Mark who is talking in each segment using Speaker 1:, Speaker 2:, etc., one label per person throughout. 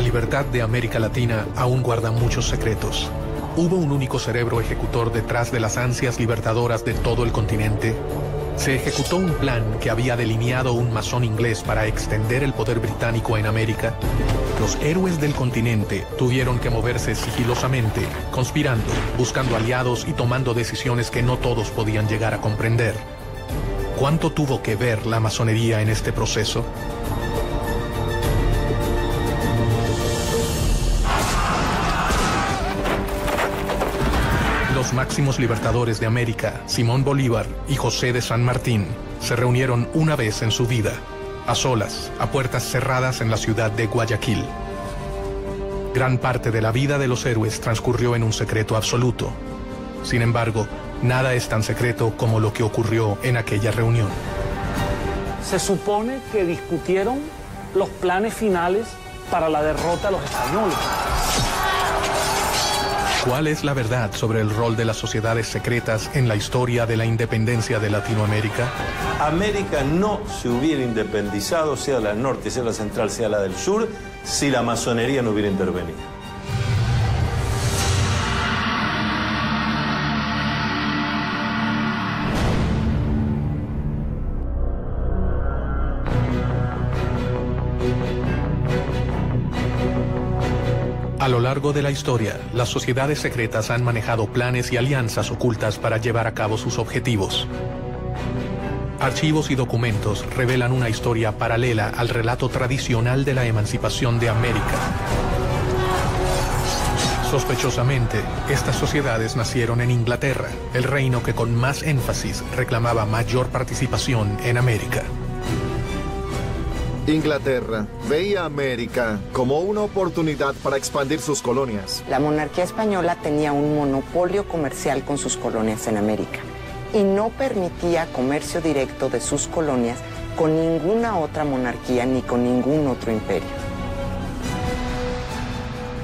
Speaker 1: La libertad de América Latina aún guarda muchos secretos. ¿Hubo un único cerebro ejecutor detrás de las ansias libertadoras de todo el continente? Se ejecutó un plan que había delineado un masón inglés para extender el poder británico en América. Los héroes del continente tuvieron que moverse sigilosamente, conspirando, buscando aliados y tomando decisiones que no todos podían llegar a comprender. ¿Cuánto tuvo que ver la masonería en este proceso? Máximos libertadores de América, Simón Bolívar y José de San Martín, se reunieron una vez en su vida, a solas, a puertas cerradas en la ciudad de Guayaquil. Gran parte de la vida de los héroes transcurrió en un secreto absoluto. Sin embargo, nada es tan secreto como lo que ocurrió en aquella reunión.
Speaker 2: Se supone que discutieron los planes finales para la derrota de los españoles.
Speaker 1: ¿Cuál es la verdad sobre el rol de las sociedades secretas en la historia de la independencia de Latinoamérica?
Speaker 3: América no se hubiera independizado, sea la norte, sea la central, sea la del sur, si la masonería no hubiera intervenido.
Speaker 1: Lo largo de la historia, las sociedades secretas han manejado planes y alianzas ocultas para llevar a cabo sus objetivos. Archivos y documentos revelan una historia paralela al relato tradicional de la emancipación de América. Sospechosamente, estas sociedades nacieron en Inglaterra, el reino que con más énfasis reclamaba mayor participación en América.
Speaker 4: Inglaterra veía a América como una oportunidad para expandir sus colonias.
Speaker 5: La monarquía española tenía un monopolio comercial con sus colonias en América y no permitía comercio directo de sus colonias con ninguna otra monarquía ni con ningún otro imperio.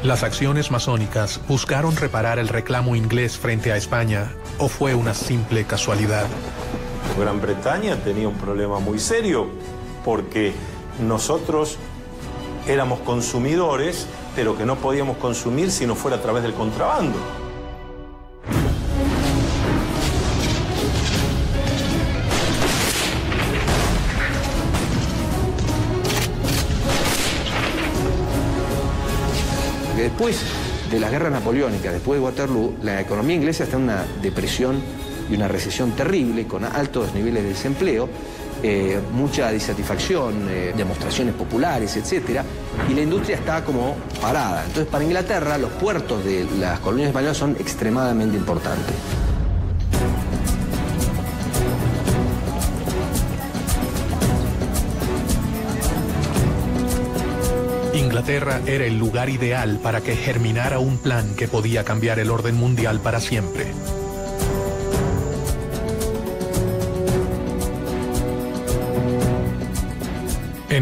Speaker 1: ¿Las acciones masónicas buscaron reparar el reclamo inglés frente a España o fue una simple casualidad?
Speaker 3: Gran Bretaña tenía un problema muy serio porque nosotros éramos consumidores, pero que no podíamos consumir si no fuera a través del contrabando.
Speaker 6: Después de las guerras napoleónicas, después de Waterloo, la economía inglesa está en una depresión y una recesión terrible, con altos niveles de desempleo, eh, mucha disatisfacción, eh, demostraciones populares, etc. Y la industria está como parada. Entonces, para Inglaterra, los puertos de las colonias españolas son extremadamente importantes.
Speaker 1: Inglaterra era el lugar ideal para que germinara un plan que podía cambiar el orden mundial para siempre.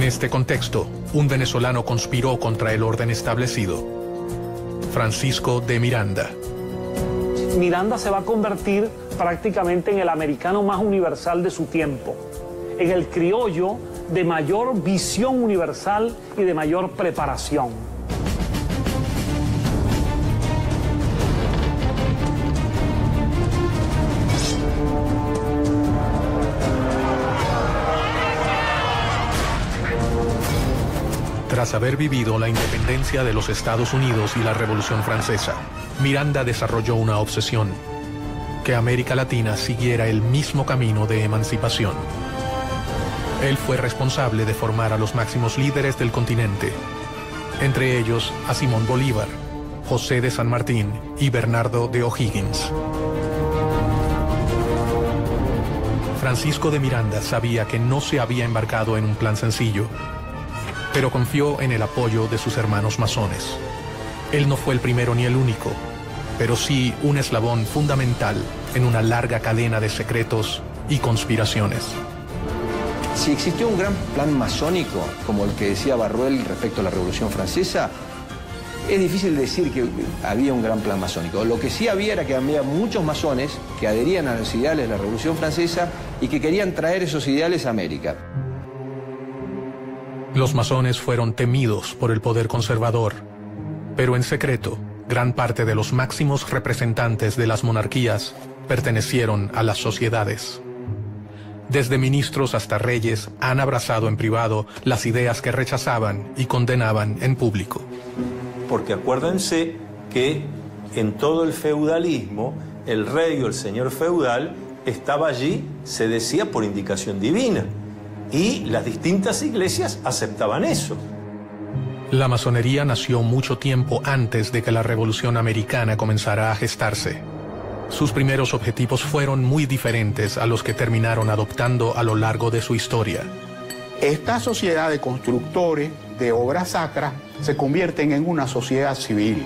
Speaker 1: Este contexto, un venezolano conspiró contra el orden establecido. Francisco de Miranda.
Speaker 2: Miranda se va a convertir prácticamente en el americano más universal de su tiempo, en el criollo de mayor visión universal y de mayor preparación.
Speaker 1: Tras haber vivido la independencia de los Estados Unidos y la Revolución Francesa, Miranda desarrolló una obsesión, que América Latina siguiera el mismo camino de emancipación. Él fue responsable de formar a los máximos líderes del continente, entre ellos a Simón Bolívar, José de San Martín y Bernardo de O'Higgins. Francisco de Miranda sabía que no se había embarcado en un plan sencillo, pero confió en el apoyo de sus hermanos masones. Él no fue el primero ni el único, pero sí un eslabón fundamental en una larga cadena de secretos y conspiraciones.
Speaker 6: Si existió un gran plan masónico, como el que decía Barruel respecto a la Revolución Francesa, es difícil decir que había un gran plan masónico. Lo que sí había era que había muchos masones que adherían a los ideales de la Revolución Francesa y que querían traer esos ideales a América.
Speaker 1: Los masones fueron temidos por el poder conservador, pero en secreto, gran parte de los máximos representantes de las monarquías pertenecieron a las sociedades. Desde ministros hasta reyes han abrazado en privado las ideas que rechazaban y condenaban en público.
Speaker 3: Porque acuérdense que en todo el feudalismo, el rey o el señor feudal estaba allí, se decía, por indicación divina. Y las distintas iglesias aceptaban eso.
Speaker 1: La masonería nació mucho tiempo antes de que la Revolución Americana comenzara a gestarse. Sus primeros objetivos fueron muy diferentes a los que terminaron adoptando a lo largo de su historia.
Speaker 7: Esta sociedad de constructores de obras sacras se convierten en una sociedad civil.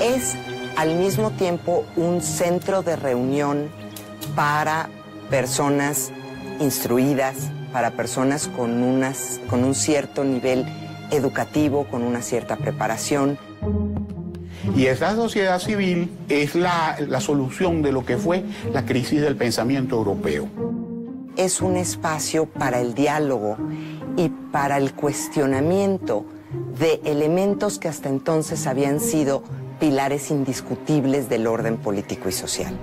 Speaker 5: Es al mismo tiempo un centro de reunión para personas instruidas, para personas con, unas, con un cierto nivel educativo, con una cierta preparación.
Speaker 7: Y esa sociedad civil es la, la solución de lo que fue la crisis del pensamiento europeo.
Speaker 5: Es un espacio para el diálogo y para el cuestionamiento de elementos que hasta entonces habían sido pilares indiscutibles del orden político y social.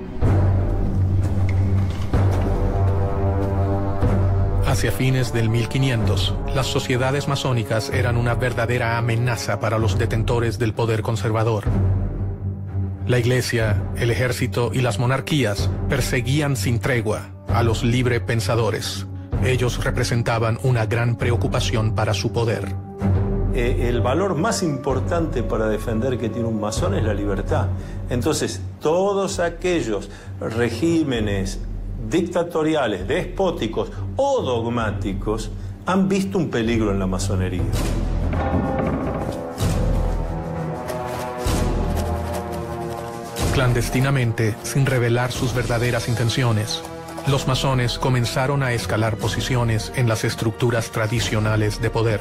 Speaker 1: Hacia fines del 1500, las sociedades masónicas eran una verdadera amenaza para los detentores del poder conservador. La iglesia, el ejército y las monarquías perseguían sin tregua a los libre pensadores. Ellos representaban una gran preocupación para su poder.
Speaker 3: Eh, el valor más importante para defender que tiene un masón es la libertad. Entonces, todos aquellos regímenes dictatoriales, despóticos o dogmáticos han visto un peligro en la masonería.
Speaker 1: Clandestinamente, sin revelar sus verdaderas intenciones, los masones comenzaron a escalar posiciones en las estructuras tradicionales de poder.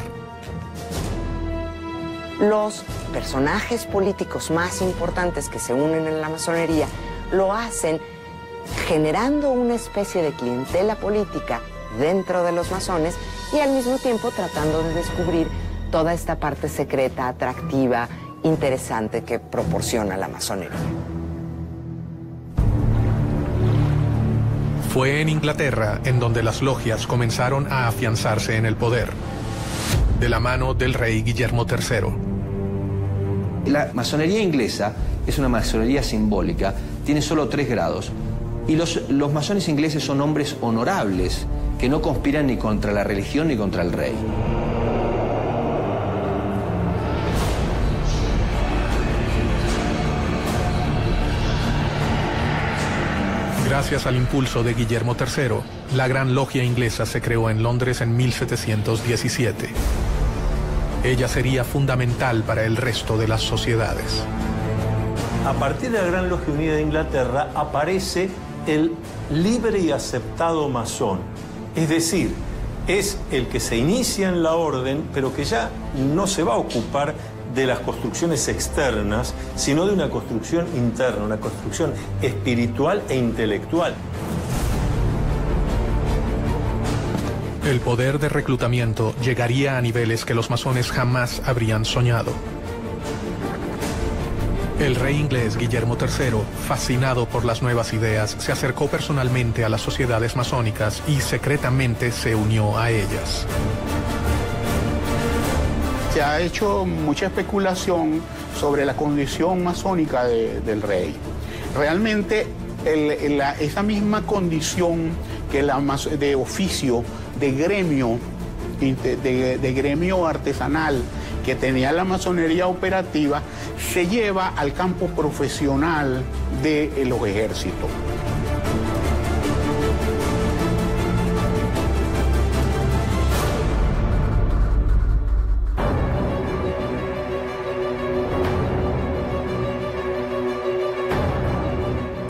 Speaker 5: Los personajes políticos más importantes que se unen en la masonería lo hacen generando una especie de clientela política dentro de los masones y al mismo tiempo tratando de descubrir toda esta parte secreta, atractiva, interesante que proporciona la masonería.
Speaker 1: Fue en Inglaterra en donde las logias comenzaron a afianzarse en el poder, de la mano del rey Guillermo III.
Speaker 6: La masonería inglesa es una masonería simbólica, tiene solo tres grados, y los, los masones ingleses son hombres honorables que no conspiran ni contra la religión ni contra el rey.
Speaker 1: Gracias al impulso de Guillermo III, la Gran Logia Inglesa se creó en Londres en 1717. Ella sería fundamental para el resto de las sociedades.
Speaker 3: A partir de la Gran Logia Unida de Inglaterra aparece el libre y aceptado masón. Es decir, es el que se inicia en la orden, pero que ya no se va a ocupar de las construcciones externas, sino de una construcción interna, una construcción espiritual e intelectual.
Speaker 1: El poder de reclutamiento llegaría a niveles que los masones jamás habrían soñado. El rey inglés Guillermo III, fascinado por las nuevas ideas, se acercó personalmente a las sociedades masónicas y secretamente se unió a ellas.
Speaker 7: Se ha hecho mucha especulación sobre la condición masónica del rey. Realmente esa misma condición que la, de oficio, de gremio, de gremio artesanal, que tenía la masonería operativa se lleva al campo profesional de los ejércitos.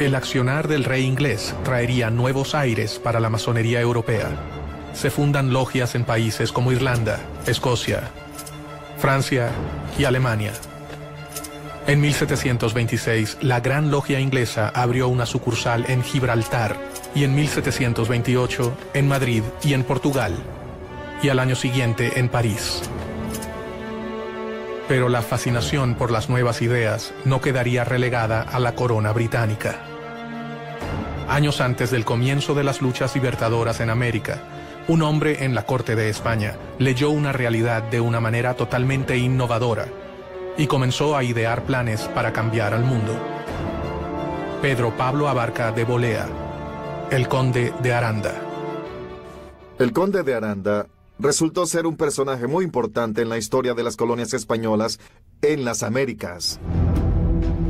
Speaker 1: El accionar del rey inglés traería nuevos aires para la masonería europea. Se fundan logias en países como Irlanda, Escocia, Francia y Alemania. En 1726, la Gran Logia Inglesa abrió una sucursal en Gibraltar y en 1728 en Madrid y en Portugal. y al año siguiente en París. Pero la fascinación por las nuevas ideas no quedaría relegada a la corona británica. Años antes del comienzo de las luchas libertadoras en América, un hombre en la corte de España leyó una realidad de una manera totalmente innovadora y comenzó a idear planes para cambiar al mundo. Pedro Pablo Abarca de Bolea, el conde de Aranda.
Speaker 4: El conde de Aranda resultó ser un personaje muy importante en la historia de las colonias españolas en las Américas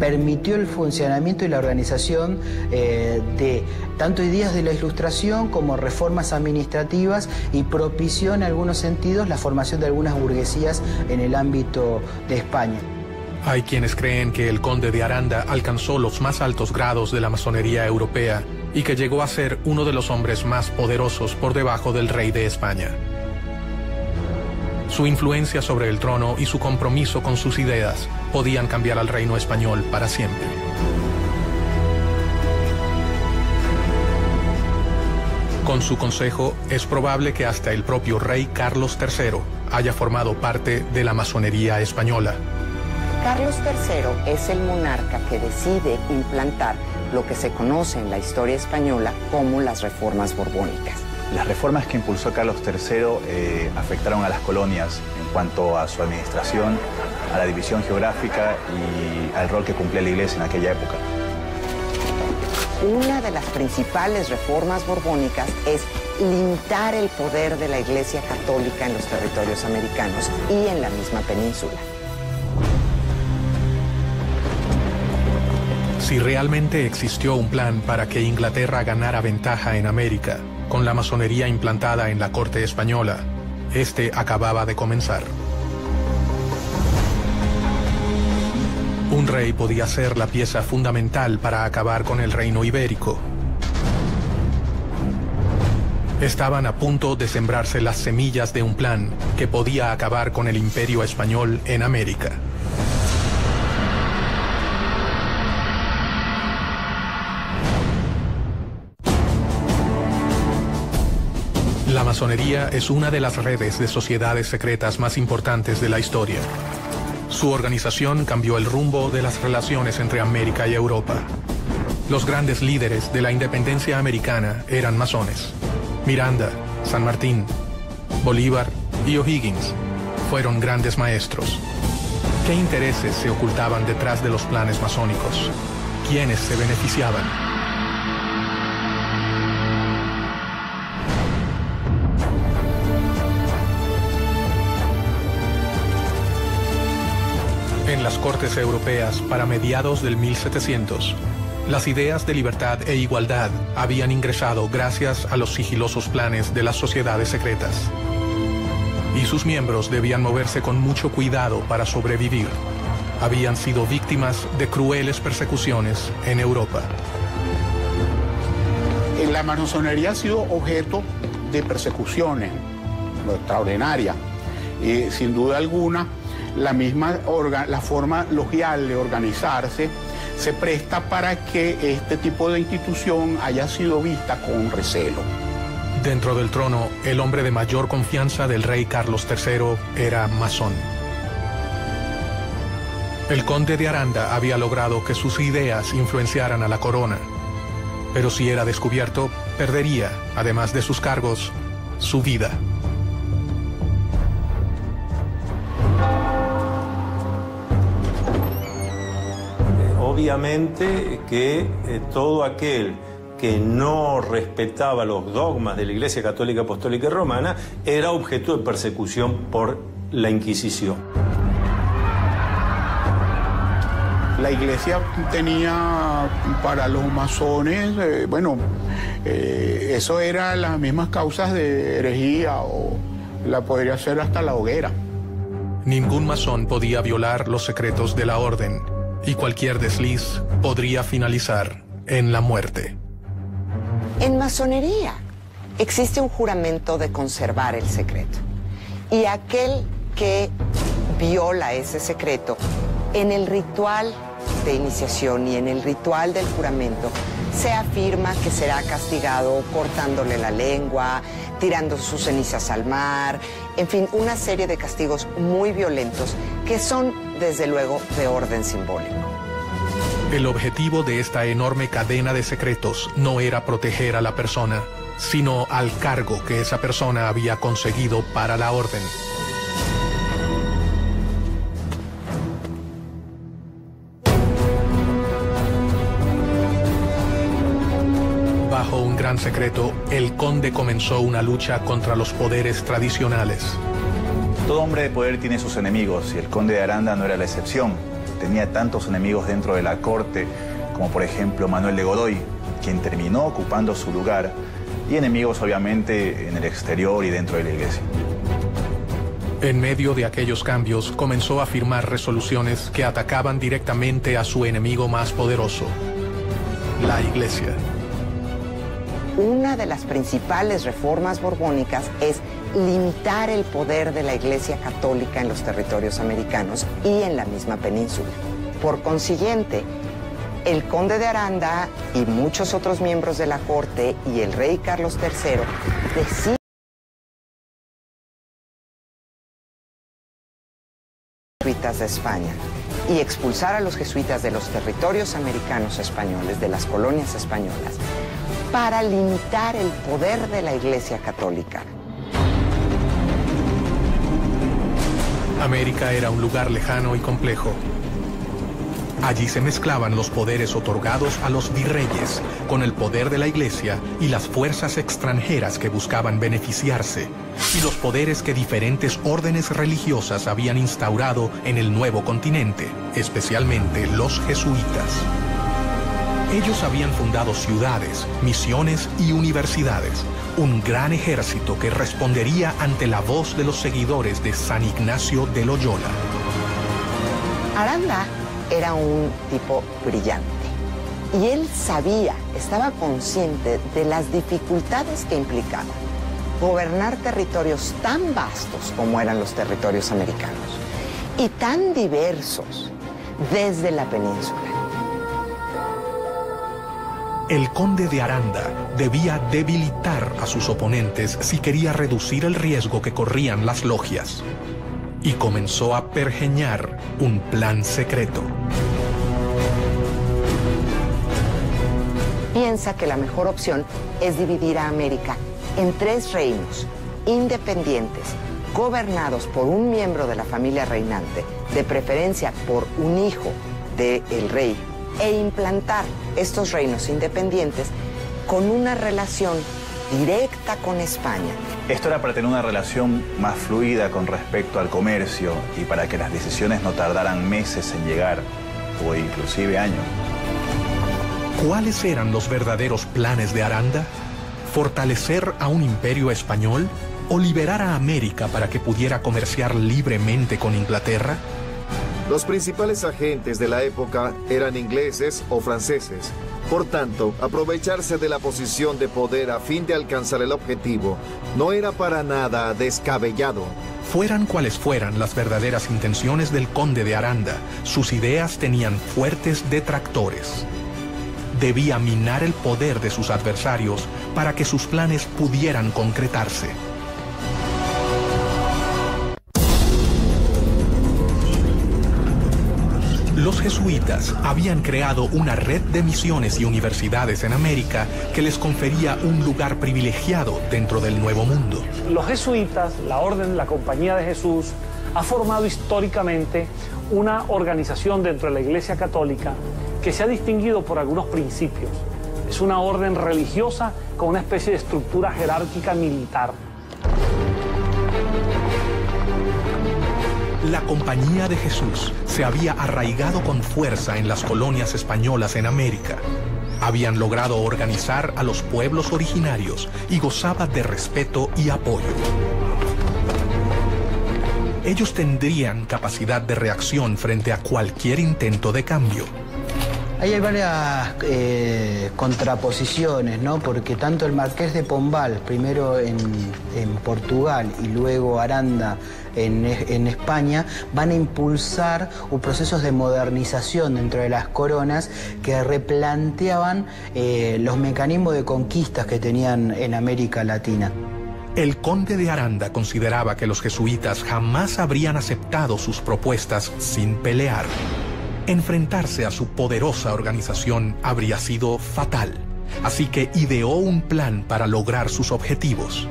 Speaker 8: permitió el funcionamiento y la organización eh, de tanto ideas de la ilustración como reformas administrativas y propició en algunos sentidos la formación de algunas burguesías en el ámbito de España.
Speaker 1: Hay quienes creen que el conde de Aranda alcanzó los más altos grados de la masonería europea y que llegó a ser uno de los hombres más poderosos por debajo del rey de España. Su influencia sobre el trono y su compromiso con sus ideas podían cambiar al reino español para siempre. Con su consejo, es probable que hasta el propio rey Carlos III haya formado parte de la masonería española.
Speaker 5: Carlos III es el monarca que decide implantar lo que se conoce en la historia española como las reformas borbónicas.
Speaker 9: Las reformas que impulsó Carlos III eh, afectaron a las colonias en cuanto a su administración, a la división geográfica y al rol que cumplía la iglesia en aquella época.
Speaker 5: Una de las principales reformas borbónicas es limitar el poder de la Iglesia Católica en los territorios americanos y en la misma península.
Speaker 1: Si realmente existió un plan para que Inglaterra ganara ventaja en América, con la masonería implantada en la corte española, este acababa de comenzar. Un rey podía ser la pieza fundamental para acabar con el reino ibérico. Estaban a punto de sembrarse las semillas de un plan que podía acabar con el imperio español en América. Masonería es una de las redes de sociedades secretas más importantes de la historia. Su organización cambió el rumbo de las relaciones entre América y Europa. Los grandes líderes de la independencia americana eran masones. Miranda, San Martín, Bolívar y O'Higgins fueron grandes maestros. ¿Qué intereses se ocultaban detrás de los planes masónicos? ¿Quiénes se beneficiaban? Las Cortes Europeas para mediados del 1700. Las ideas de libertad e igualdad habían ingresado gracias a los sigilosos planes de las sociedades secretas. Y sus miembros debían moverse con mucho cuidado para sobrevivir. Habían sido víctimas de crueles persecuciones en Europa.
Speaker 7: La masonería ha sido objeto de persecuciones, lo extraordinaria. Y sin duda alguna, la misma la forma logial de organizarse se presta para que este tipo de institución haya sido vista con recelo.
Speaker 1: Dentro del trono, el hombre de mayor confianza del rey Carlos III era masón. El conde de Aranda había logrado que sus ideas influenciaran a la corona, pero si era descubierto, perdería, además de sus cargos, su vida.
Speaker 3: Obviamente que eh, todo aquel que no respetaba los dogmas de la Iglesia Católica Apostólica y Romana era objeto de persecución por la Inquisición.
Speaker 7: La iglesia tenía para los masones, eh, bueno, eh, eso era las mismas causas de herejía o la podría ser hasta la hoguera.
Speaker 1: Ningún masón podía violar los secretos de la orden y cualquier desliz podría finalizar en la muerte.
Speaker 5: En masonería existe un juramento de conservar el secreto. Y aquel que viola ese secreto, en el ritual de iniciación y en el ritual del juramento, Se afirma que será castigado cortándole la lengua, tirando sus cenizas al mar, en fin, una serie de castigos muy violentos que son, desde luego, de orden simbólico.
Speaker 1: El objetivo de esta enorme cadena de secretos no era proteger a la persona, sino al cargo que esa persona había conseguido para la orden. Bajo un gran secreto, el conde comenzó una lucha contra los poderes tradicionales.
Speaker 9: Todo hombre de poder tiene sus enemigos y el conde de Aranda no era la excepción. Tenía tantos enemigos dentro de la corte como por ejemplo Manuel de Godoy, quien terminó ocupando su lugar, y enemigos obviamente en el exterior y dentro de la iglesia.
Speaker 1: En medio de aquellos cambios comenzó a firmar resoluciones que atacaban directamente a su enemigo más poderoso, la iglesia.
Speaker 5: Una de las principales reformas borbónicas es limitar el poder de la Iglesia Católica en los territorios americanos y en la misma península. Por consiguiente, el conde de Aranda y muchos otros miembros de la corte y el rey Carlos III deciden de España y expulsar a los jesuitas de los territorios americanos españoles, de las colonias españolas, para limitar el poder de la Iglesia Católica.
Speaker 1: América era un lugar lejano y complejo. Allí se mezclaban los poderes otorgados a los virreyes con el poder de la iglesia y las fuerzas extranjeras que buscaban beneficiarse, y los poderes que diferentes órdenes religiosas habían instaurado en el nuevo continente, especialmente los jesuitas. Ellos habían fundado ciudades, misiones y universidades, un gran ejército que respondería ante la voz de los seguidores de San Ignacio de Loyola.
Speaker 5: Aranda era un tipo brillante y él sabía, estaba consciente de las dificultades que implicaba gobernar territorios tan vastos como eran los territorios americanos y tan diversos desde la península.
Speaker 1: El conde de Aranda debía debilitar a sus oponentes si quería reducir el riesgo que corrían las logias. Y comenzó a pergeñar un plan secreto.
Speaker 5: Piensa que la mejor opción es dividir a América en tres reinos independientes, gobernados por un miembro de la familia reinante, de preferencia por un hijo del rey e implantar estos reinos independientes con una relación directa con España.
Speaker 9: Esto era para tener una relación más fluida con respecto al comercio y para que las decisiones no tardaran meses en llegar o inclusive años.
Speaker 1: ¿Cuáles eran los verdaderos planes de Aranda? ¿Fortalecer a un imperio español o liberar a América para que pudiera comerciar libremente con Inglaterra?
Speaker 4: Los principales agentes de la época eran ingleses o franceses. Por tanto, aprovecharse de la posición de poder a fin de alcanzar el objetivo no era para nada descabellado.
Speaker 1: Fueran cuales fueran las verdaderas intenciones del conde de Aranda, sus ideas tenían fuertes detractores. Debía minar el poder de sus adversarios para que sus planes pudieran concretarse. Los jesuitas habían creado una red de misiones y universidades en América que les confería un lugar privilegiado dentro del Nuevo Mundo.
Speaker 2: Los jesuitas, la Orden, la Compañía de Jesús, ha formado históricamente una organización dentro de la Iglesia Católica que se ha distinguido por algunos principios. Es una orden religiosa con una especie de estructura jerárquica militar.
Speaker 1: La Compañía de Jesús se había arraigado con fuerza en las colonias españolas en América. Habían logrado organizar a los pueblos originarios y gozaba de respeto y apoyo. Ellos tendrían capacidad de reacción frente a cualquier intento de cambio.
Speaker 8: Ahí hay varias eh, contraposiciones, ¿no? Porque tanto el marqués de Pombal, primero en, Portugal y luego Aranda en, España, van a impulsar procesos de modernización dentro de las coronas que replanteaban eh, los mecanismos de conquistas que tenían en América Latina.
Speaker 1: El conde de Aranda consideraba que los jesuitas jamás habrían aceptado sus propuestas sin pelear. Enfrentarse a su poderosa organización habría sido fatal, así que ideó un plan para lograr sus objetivos.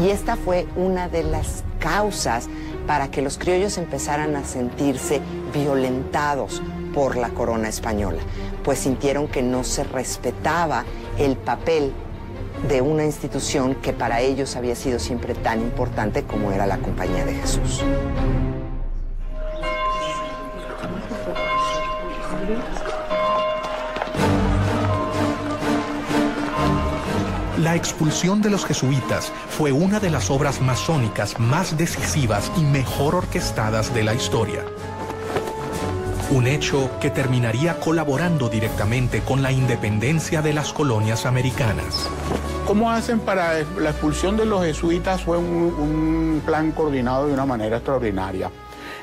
Speaker 5: Y esta fue una de las causas para que los criollos empezaran a sentirse violentados por la corona española, pues sintieron que no se respetaba el papel de una institución que para ellos había sido siempre tan importante como era la Compañía de Jesús.
Speaker 1: La expulsión de los jesuitas fue una de las obras masónicas más decisivas y mejor orquestadas de la historia. Un hecho que terminaría colaborando directamente con la independencia de las colonias americanas.
Speaker 7: ¿Cómo hacen para la expulsión de los jesuitas? Fue un, plan coordinado de una manera extraordinaria.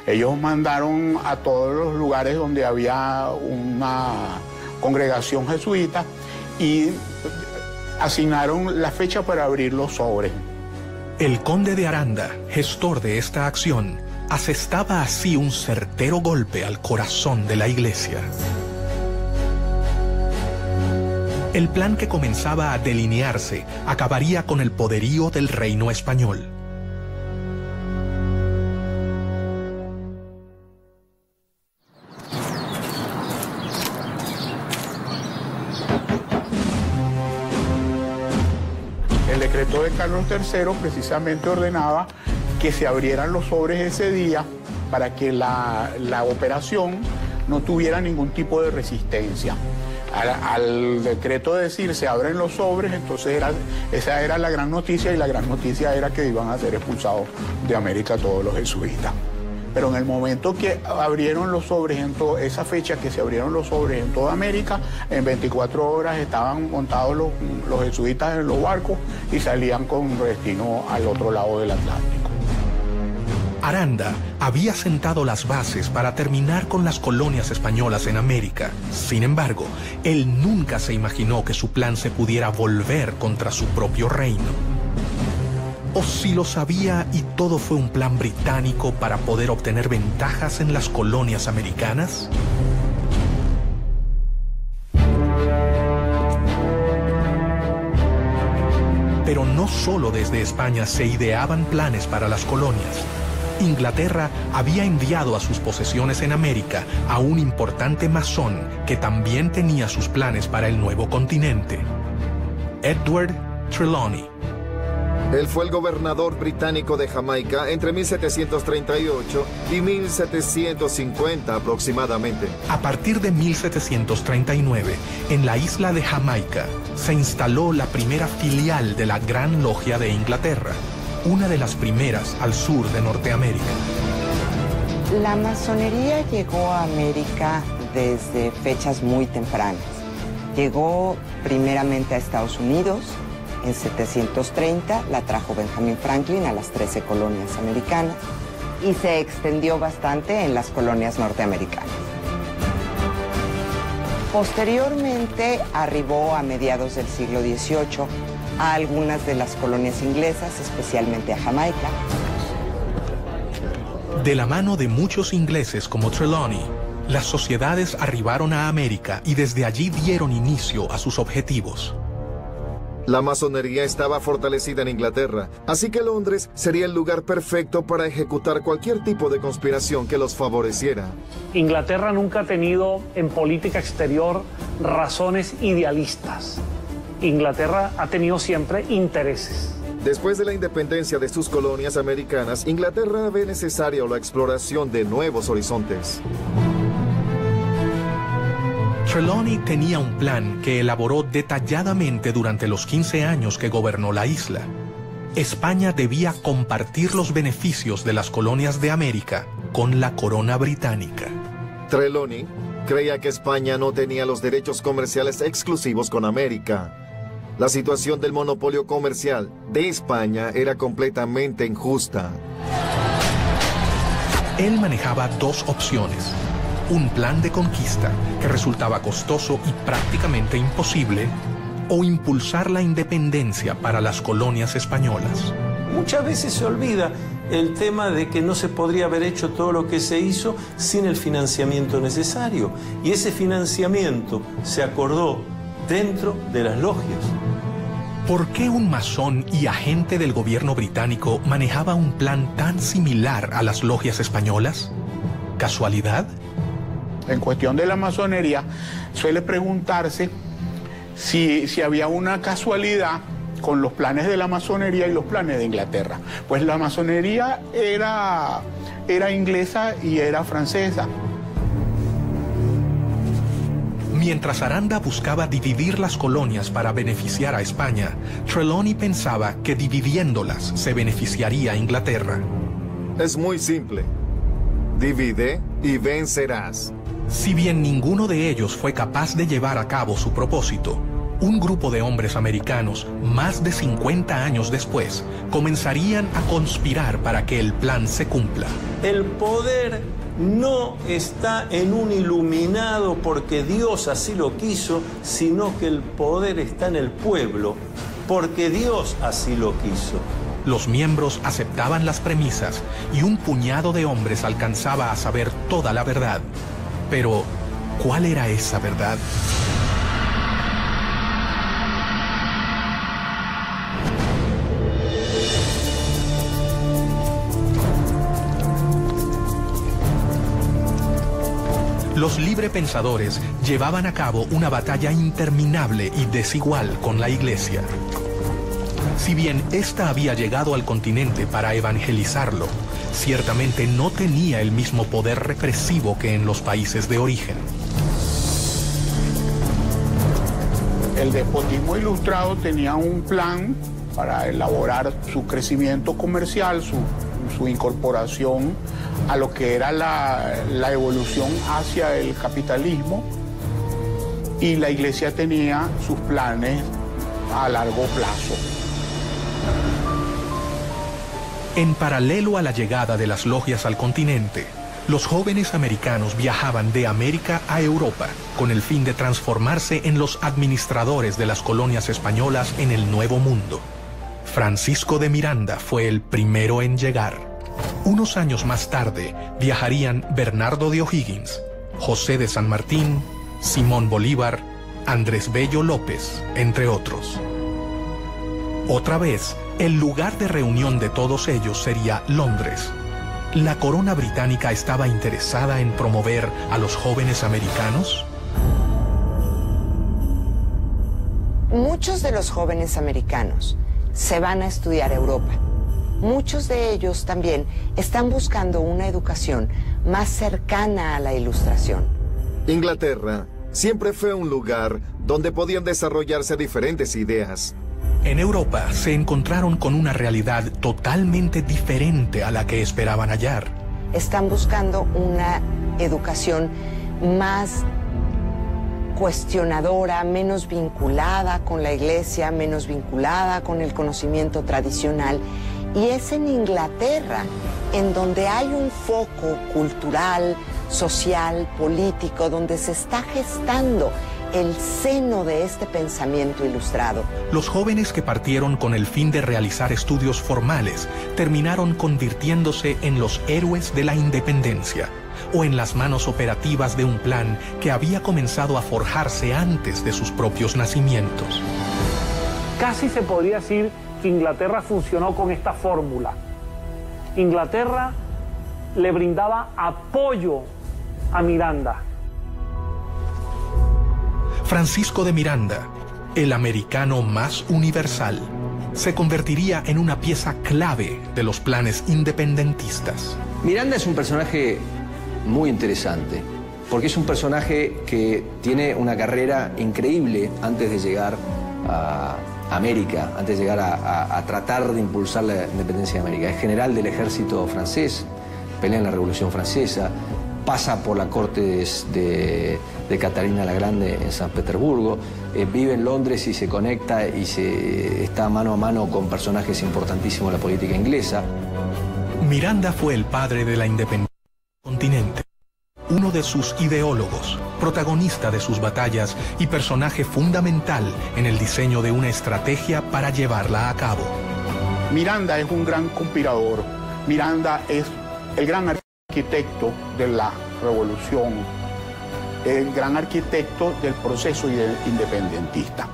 Speaker 7: Ellos mandaron a todos los lugares donde había una congregación jesuita y asignaron la fecha para abrir los sobres.
Speaker 1: El conde de Aranda, gestor de esta acción, asestaba así un certero golpe al corazón de la iglesia. El plan que comenzaba a delinearse acabaría con el poderío del reino español.
Speaker 7: Carlos III precisamente ordenaba que se abrieran los sobres ese día para que la, operación no tuviera ningún tipo de resistencia. Al, decreto de decir se abren los sobres, entonces esa era la gran noticia y la gran noticia era que iban a ser expulsados de América todos los jesuitas. Pero en el momento que abrieron los sobres, en esa fecha que se abrieron los sobres en toda América, en 24 horas estaban montados los, los jesuitas en los barcos y salían con destino al otro lado del Atlántico.
Speaker 1: Aranda había sentado las bases para terminar con las colonias españolas en América. Sin embargo, él nunca se imaginó que su plan se pudiera volver contra su propio reino. O si lo sabía y todo fue un plan británico para poder obtener ventajas en las colonias americanas? Pero no solo desde España se ideaban planes para las colonias. Inglaterra había enviado a sus posesiones en América a un importante masón que también tenía sus planes para el nuevo continente, Edward Trelawney.
Speaker 4: Él fue el gobernador británico de Jamaica entre 1738 y 1750 aproximadamente.
Speaker 1: A partir de 1739, en la isla de Jamaica, se instaló la primera filial de la Gran Logia de Inglaterra, una de las primeras al sur de Norteamérica.
Speaker 5: La masonería llegó a América desde fechas muy tempranas. Llegó primeramente a Estados Unidos, en 730 la trajo Benjamin Franklin a las 13 colonias americanas y se extendió bastante en las colonias norteamericanas. Posteriormente arribó a mediados del siglo XVIII a algunas de las colonias inglesas, especialmente a Jamaica.
Speaker 1: De la mano de muchos ingleses como Trelawney, las sociedades arribaron a América y desde allí dieron inicio a sus objetivos.
Speaker 4: La masonería estaba fortalecida en Inglaterra, así que Londres sería el lugar perfecto para ejecutar cualquier tipo de conspiración que los favoreciera.
Speaker 2: Inglaterra nunca ha tenido en política exterior razones idealistas. Inglaterra ha tenido siempre intereses.
Speaker 4: Después de la independencia de sus colonias americanas, Inglaterra ve necesaria la exploración de nuevos horizontes.
Speaker 1: Trelawney tenía un plan que elaboró detalladamente durante los 15 años que gobernó la isla. España debía compartir los beneficios de las colonias de América con la corona británica.
Speaker 4: Trelawney creía que España no tenía los derechos comerciales exclusivos con América. La situación del monopolio comercial de España era completamente injusta.
Speaker 1: Él manejaba dos opciones. Un plan de conquista que resultaba costoso y prácticamente imposible, o impulsar la independencia para las colonias españolas.
Speaker 3: Muchas veces se olvida el tema de que no se podría haber hecho todo lo que se hizo sin el financiamiento necesario. Y ese financiamiento se acordó dentro de las logias.
Speaker 1: ¿Por qué un masón y agente del gobierno británico manejaba un plan tan similar a las logias españolas? ¿Casualidad?
Speaker 7: En cuestión de la masonería, suele preguntarse si, si había una casualidad con los planes de la masonería y los planes de Inglaterra. Pues la masonería era, era inglesa y era francesa.
Speaker 1: Mientras Aranda buscaba dividir las colonias para beneficiar a España, Trelawney pensaba que dividiéndolas se beneficiaría a Inglaterra.
Speaker 4: Es muy simple. Divide y vencerás.
Speaker 1: Si bien ninguno de ellos fue capaz de llevar a cabo su propósito, un grupo de hombres americanos, más de 50 años después, comenzarían a conspirar para que el plan se cumpla.
Speaker 3: El poder no está en un iluminado porque Dios así lo quiso, sino que el poder está en el pueblo porque Dios así lo quiso.
Speaker 1: Los miembros aceptaban las premisas y un puñado de hombres alcanzaba a saber toda la verdad. Pero, ¿cuál era esa verdad? Los librepensadores llevaban a cabo una batalla interminable y desigual con la Iglesia. Si bien ésta había llegado al continente para evangelizarlo, ciertamente no tenía el mismo poder represivo que en los países de origen.
Speaker 7: El despotismo ilustrado tenía un plan para elaborar su crecimiento comercial, su, incorporación a lo que era la evolución hacia el capitalismo y la iglesia tenía sus planes a largo plazo.
Speaker 1: En paralelo a la llegada de las logias al continente, los jóvenes americanos viajaban de América a Europa con el fin de transformarse en los administradores de las colonias españolas en el Nuevo Mundo. Francisco de Miranda fue el primero en llegar. Unos años más tarde viajarían Bernardo de O'Higgins, José de San Martín, Simón Bolívar, Andrés Bello López, entre otros. Otra vez, el lugar de reunión de todos ellos sería Londres. ¿La corona británica estaba interesada en promover a los jóvenes americanos?
Speaker 5: Muchos de los jóvenes americanos se van a estudiar a Europa. Muchos de ellos también están buscando una educación más cercana a la ilustración.
Speaker 4: Inglaterra siempre fue un lugar donde podían desarrollarse diferentes ideas.
Speaker 1: En Europa se encontraron con una realidad totalmente diferente a la que esperaban hallar.
Speaker 5: Están buscando una educación más cuestionadora, menos vinculada con la iglesia, menos vinculada con el conocimiento tradicional. Y es en Inglaterra en donde hay un foco cultural, social, político, donde se está gestando el seno de este pensamiento ilustrado.
Speaker 1: Los jóvenes que partieron con el fin de realizar estudios formales terminaron convirtiéndose en los héroes de la independencia o en las manos operativas de un plan que había comenzado a forjarse antes de sus propios nacimientos.
Speaker 2: Casi se podría decir que Inglaterra funcionó con esta fórmula. Inglaterra le brindaba apoyo a Miranda.
Speaker 1: Francisco de Miranda, el americano más universal, se convertiría en una pieza clave de los planes independentistas.
Speaker 6: Miranda es un personaje muy interesante, porque es un personaje que tiene una carrera increíble antes de llegar a América, antes de llegar a, tratar de impulsar la independencia de América. Es general del ejército francés, pelea en la Revolución Francesa, pasa por la corte de, Catalina la Grande en San Petersburgo, eh, vive en Londres y se conecta y se, está mano a mano con personajes importantísimos de la política inglesa.
Speaker 1: Miranda fue el padre de la independencia del continente, uno de sus ideólogos, protagonista de sus batallas y personaje fundamental en el diseño de una estrategia para llevarla a cabo.
Speaker 7: Miranda es un gran conspirador, Miranda es el gran arquitecto de la revolución, el gran arquitecto del proceso independentista.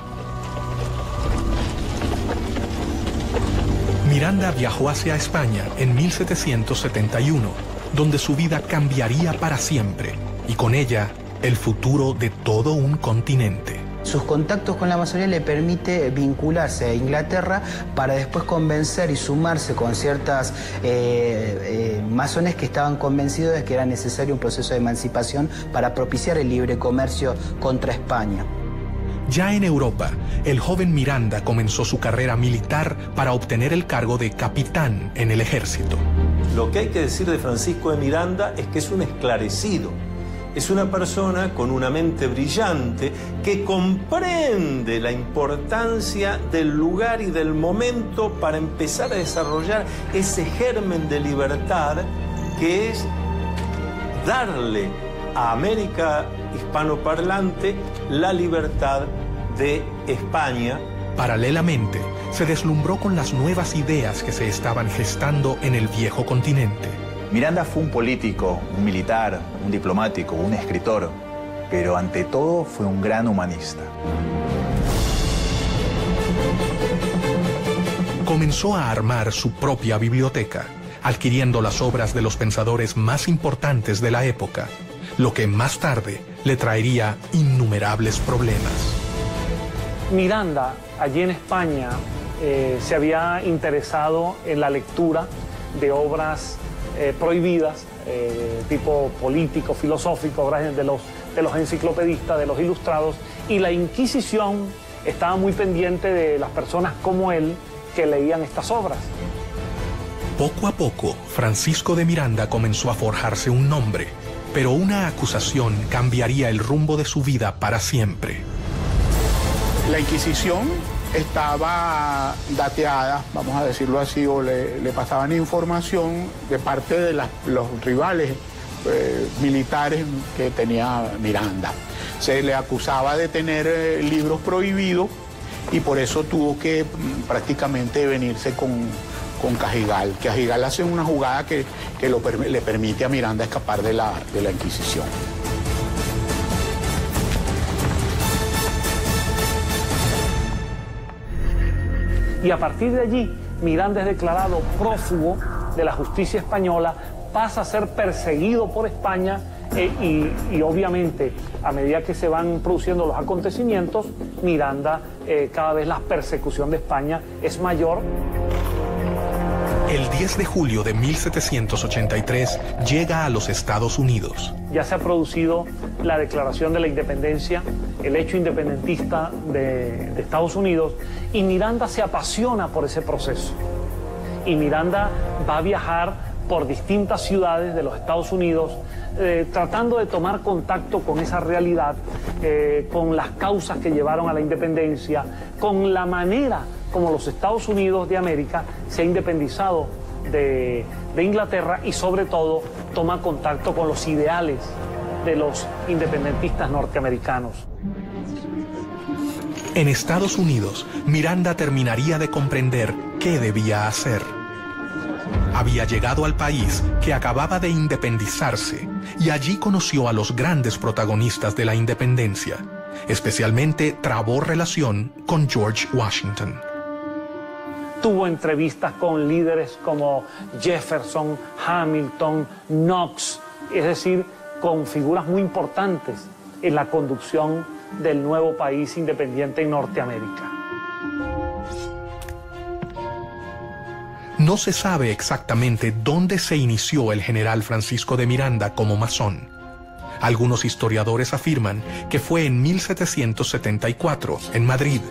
Speaker 1: Miranda viajó hacia España en 1771, donde su vida cambiaría para siempre y con ella el futuro de todo un continente.
Speaker 8: Sus contactos con la masonería le permite vincularse a Inglaterra para después convencer y sumarse con ciertas eh, eh, masones que estaban convencidos de que era necesario un proceso de emancipación para propiciar el libre comercio contra España.
Speaker 1: Ya en Europa, el joven Miranda comenzó su carrera militar para obtener el cargo de capitán en el ejército.
Speaker 3: Lo que hay que decir de Francisco de Miranda es que es un esclarecido es una persona con una mente brillante que comprende la importancia del lugar y del momento para empezar a desarrollar ese germen de libertad que es darle a América hispanoparlante la libertad de España.
Speaker 1: Paralelamente, se deslumbró con las nuevas ideas que se estaban gestando en el viejo continente
Speaker 9: Miranda fue un político, un militar, un diplomático, un escritor, pero ante todo fue un gran humanista.
Speaker 1: Comenzó a armar su propia biblioteca, adquiriendo las obras de los pensadores más importantes de la época, lo que más tarde le traería innumerables problemas.
Speaker 2: Miranda, allí en España, eh, se había interesado en la lectura de obras eh, prohibidas, eh, tipo político, filosófico, de los, de los enciclopedistas, de los ilustrados, y la Inquisición estaba muy pendiente de las personas como él que leían estas obras.
Speaker 1: Poco a poco, Francisco de Miranda comenzó a forjarse un nombre, pero una acusación cambiaría el rumbo de su vida para siempre.
Speaker 7: La Inquisición estaba dateada, vamos a decirlo así, o le, pasaban información de parte de los rivales eh, militares que tenía Miranda. Se le acusaba de tener eh, libros prohibidos y por eso tuvo que mm, prácticamente venirse con, con Cajigal. Cajigal hace una jugada que, le permite a Miranda escapar de la, de la Inquisición.
Speaker 2: Y a partir de allí, Miranda es declarado prófugo de la justicia española, pasa a ser perseguido por España eh, y, obviamente a medida que se van produciendo los acontecimientos, Miranda eh, cada vez la persecución de España es mayor.
Speaker 1: El 10 de julio de 1783 llega a los Estados Unidos.
Speaker 2: Ya se ha producido la declaración de la independencia, el hecho independentista de, Estados Unidos, y Miranda se apasiona por ese proceso. Y Miranda va a viajar por distintas ciudades de los Estados Unidos, eh, tratando de tomar contacto con esa realidad, eh, con las causas que llevaron a la independencia, con la manera como los Estados Unidos de América se ha independizado de, Inglaterra y sobre todo toma contacto con los ideales de los independentistas norteamericanos.
Speaker 1: En Estados Unidos, Miranda terminaría de comprender qué debía hacer. Había llegado al país que acababa de independizarse y allí conoció a los grandes protagonistas de la independencia. Especialmente trabó relación con George Washington
Speaker 2: tuvo entrevistas con líderes como Jefferson, Hamilton, Knox, es decir, con figuras muy importantes en la conducción del nuevo país independiente en Norteamérica.
Speaker 1: No se sabe exactamente dónde se inició el general Francisco de Miranda como masón. Algunos historiadores afirman que fue en 1774, en Madrid,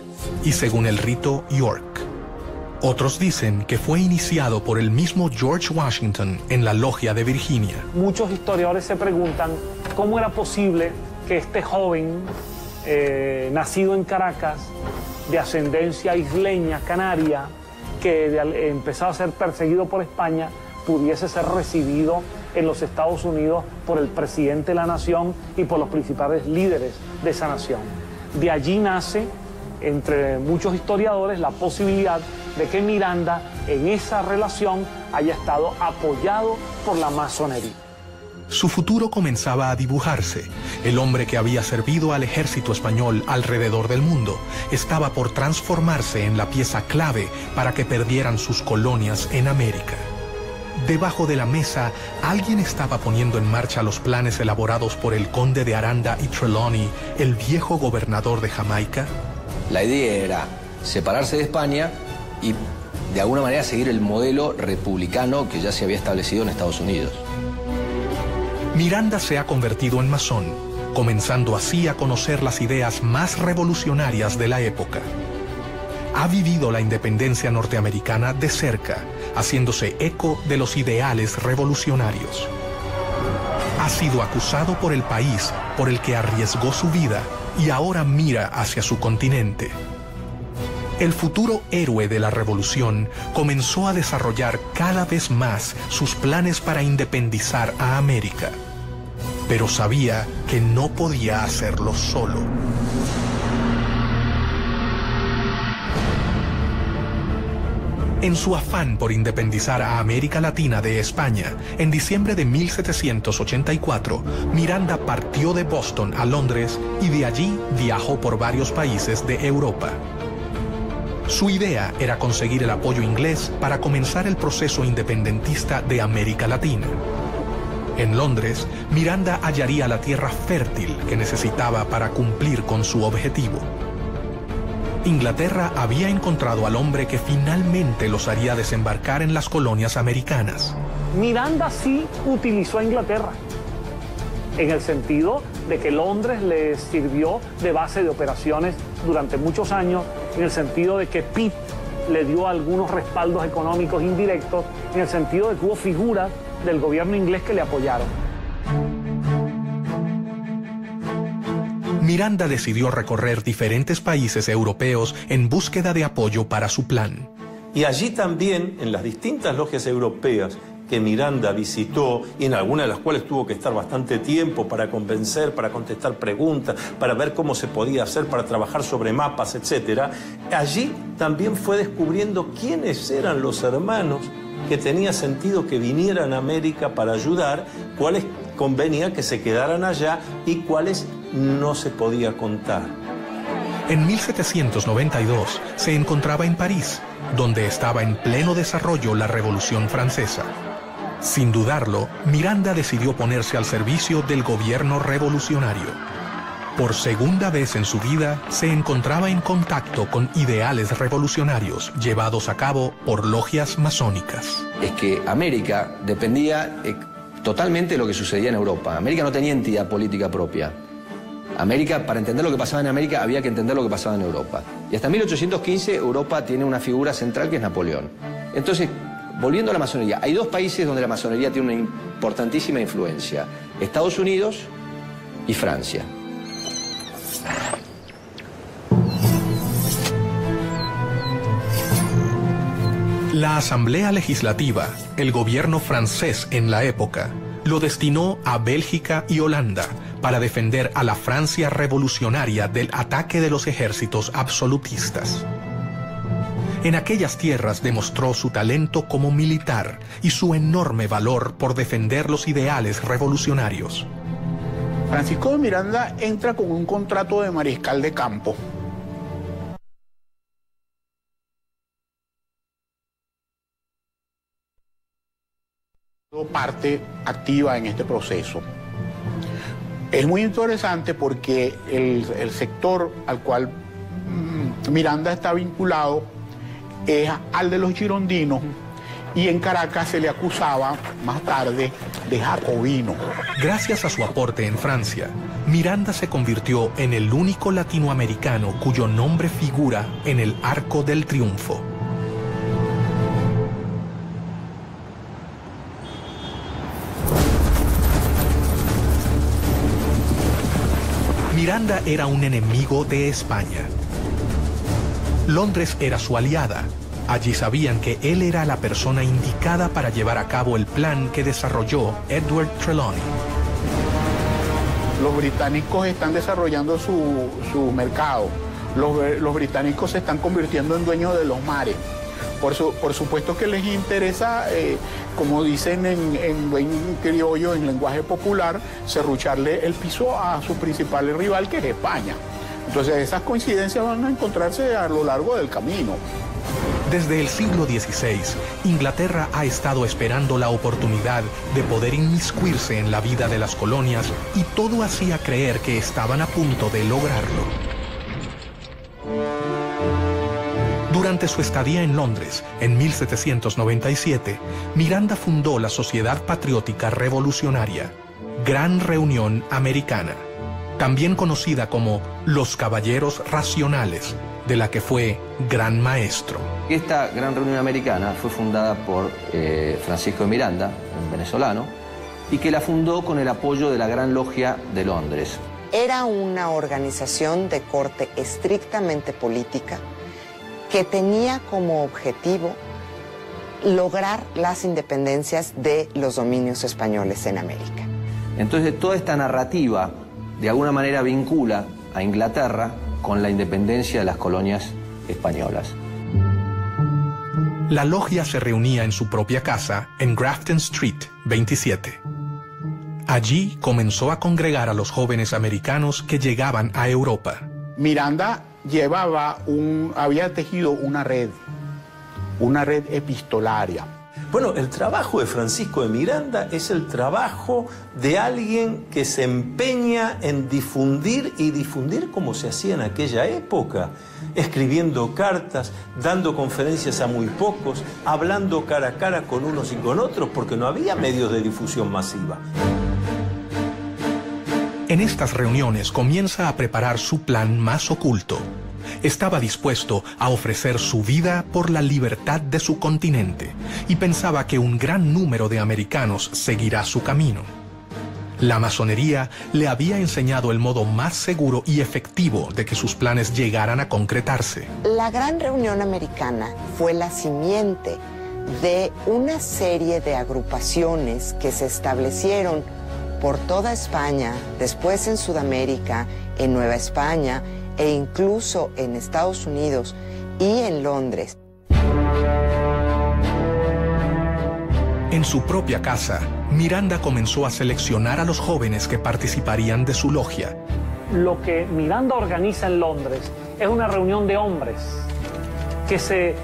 Speaker 1: y según el rito York. Otros dicen que fue iniciado por el mismo George Washington en la logia de Virginia.
Speaker 2: Muchos historiadores se preguntan cómo era posible que este joven, eh, nacido en Caracas, de ascendencia isleña, canaria, que empezaba a ser perseguido por España, pudiese ser recibido en los Estados Unidos por el presidente de la nación y por los principales líderes de esa nación. De allí nace, entre muchos historiadores, la posibilidad de que Miranda en esa relación haya estado apoyado por la masonería.
Speaker 1: Su futuro comenzaba a dibujarse. El hombre que había servido al ejército español alrededor del mundo estaba por transformarse en la pieza clave para que perdieran sus colonias en América. Debajo de la mesa, alguien estaba poniendo en marcha los planes elaborados por el conde de Aranda y Trelawney, el viejo gobernador de Jamaica.
Speaker 6: La idea era separarse de España y de alguna manera seguir el modelo republicano que ya se había establecido en Estados Unidos.
Speaker 1: Miranda se ha convertido en masón, comenzando así a conocer las ideas más revolucionarias de la época. Ha vivido la independencia norteamericana de cerca, haciéndose eco de los ideales revolucionarios. Ha sido acusado por el país por el que arriesgó su vida y ahora mira hacia su continente. El futuro héroe de la revolución comenzó a desarrollar cada vez más sus planes para independizar a América, pero sabía que no podía hacerlo solo. En su afán por independizar a América Latina de España, en diciembre de 1784, Miranda partió de Boston a Londres y de allí viajó por varios países de Europa. Su idea era conseguir el apoyo inglés para comenzar el proceso independentista de América Latina. En Londres, Miranda hallaría la tierra fértil que necesitaba para cumplir con su objetivo. Inglaterra había encontrado al hombre que finalmente los haría desembarcar en las colonias americanas.
Speaker 2: Miranda sí utilizó a Inglaterra, en el sentido de que Londres le sirvió de base de operaciones durante muchos años en el sentido de que Pitt le dio algunos respaldos económicos indirectos, en el sentido de que hubo figuras del gobierno inglés que le apoyaron.
Speaker 1: Miranda decidió recorrer diferentes países europeos en búsqueda de apoyo para su plan.
Speaker 3: Y allí también, en las distintas logias europeas, que Miranda visitó y en algunas de las cuales tuvo que estar bastante tiempo para convencer, para contestar preguntas, para ver cómo se podía hacer, para trabajar sobre mapas, etc. Allí también fue descubriendo quiénes eran los hermanos que tenía sentido que vinieran a América para ayudar, cuáles convenía que se quedaran allá y cuáles no se podía contar.
Speaker 1: En 1792 se encontraba en París, donde estaba en pleno desarrollo la Revolución Francesa. Sin dudarlo, Miranda decidió ponerse al servicio del gobierno revolucionario. Por segunda vez en su vida, se encontraba en contacto con ideales revolucionarios llevados a cabo por logias masónicas.
Speaker 6: Es que América dependía eh, totalmente lo que sucedía en Europa. América no tenía entidad política propia. América, para entender lo que pasaba en América, había que entender lo que pasaba en Europa. Y hasta 1815 Europa tiene una figura central que es Napoleón. Entonces, volviendo a la masonería, hay dos países donde la masonería tiene una importantísima influencia, Estados Unidos y Francia.
Speaker 1: La Asamblea Legislativa, el gobierno francés en la época, lo destinó a Bélgica y Holanda para defender a la Francia revolucionaria del ataque de los ejércitos absolutistas. En aquellas tierras demostró su talento como militar y su enorme valor por defender los ideales revolucionarios.
Speaker 7: Francisco de Miranda entra con un contrato de mariscal de campo. Parte activa en este proceso. Es muy interesante porque el, el sector al cual mm, Miranda está vinculado es al de los girondinos y en Caracas se le acusaba más tarde de jacobino.
Speaker 1: Gracias a su aporte en Francia, Miranda se convirtió en el único latinoamericano cuyo nombre figura en el Arco del Triunfo. Miranda era un enemigo de España. Londres era su aliada. Allí sabían que él era la persona indicada para llevar a cabo el plan que desarrolló Edward Trelawney.
Speaker 7: Los británicos están desarrollando su, mercado. Los, británicos se están convirtiendo en dueños de los mares. Por, supuesto que les interesa, eh, como dicen en, en, buen criollo, en lenguaje popular, serrucharle el piso a su principal rival, que es España. Entonces esas coincidencias van a encontrarse a lo largo del camino.
Speaker 1: Desde el siglo XVI, Inglaterra ha estado esperando la oportunidad de poder inmiscuirse en la vida de las colonias y todo hacía creer que estaban a punto de lograrlo. Durante su estadía en Londres, en 1797, Miranda fundó la Sociedad Patriótica Revolucionaria, Gran Reunión Americana, también conocida como los Caballeros Racionales, de la que fue gran maestro.
Speaker 6: Esta gran reunión americana fue fundada por eh, Francisco de Miranda, un venezolano, y que la fundó con el apoyo de la Gran Logia de Londres.
Speaker 5: Era una organización de corte estrictamente política que tenía como objetivo lograr las independencias de los dominios españoles en América.
Speaker 6: Entonces toda esta narrativa de alguna manera vincula a Inglaterra con la independencia de las colonias españolas.
Speaker 1: La logia se reunía en su propia casa en Grafton Street 27. Allí comenzó a congregar a los jóvenes americanos que llegaban a Europa.
Speaker 7: Miranda llevaba un, había tejido una red, una red epistolaria
Speaker 3: bueno, el trabajo de Francisco de Miranda es el trabajo de alguien que se empeña en difundir y difundir como se hacía en aquella época, escribiendo cartas, dando conferencias a muy pocos, hablando cara a cara con unos y con otros, porque no había medios de difusión masiva.
Speaker 1: En estas reuniones comienza a preparar su plan más oculto, estaba dispuesto a ofrecer su vida por la libertad de su continente y pensaba que un gran número de americanos seguirá su camino. La masonería le había enseñado el modo más seguro y efectivo de que sus planes llegaran a concretarse.
Speaker 5: La Gran Reunión Americana fue la simiente de una serie de agrupaciones que se establecieron por toda España, después en Sudamérica, en Nueva España, e incluso en Estados Unidos y en Londres.
Speaker 1: En su propia casa, Miranda comenzó a seleccionar a los jóvenes que participarían de su logia.
Speaker 2: Lo que Miranda organiza en Londres es una reunión de hombres que se,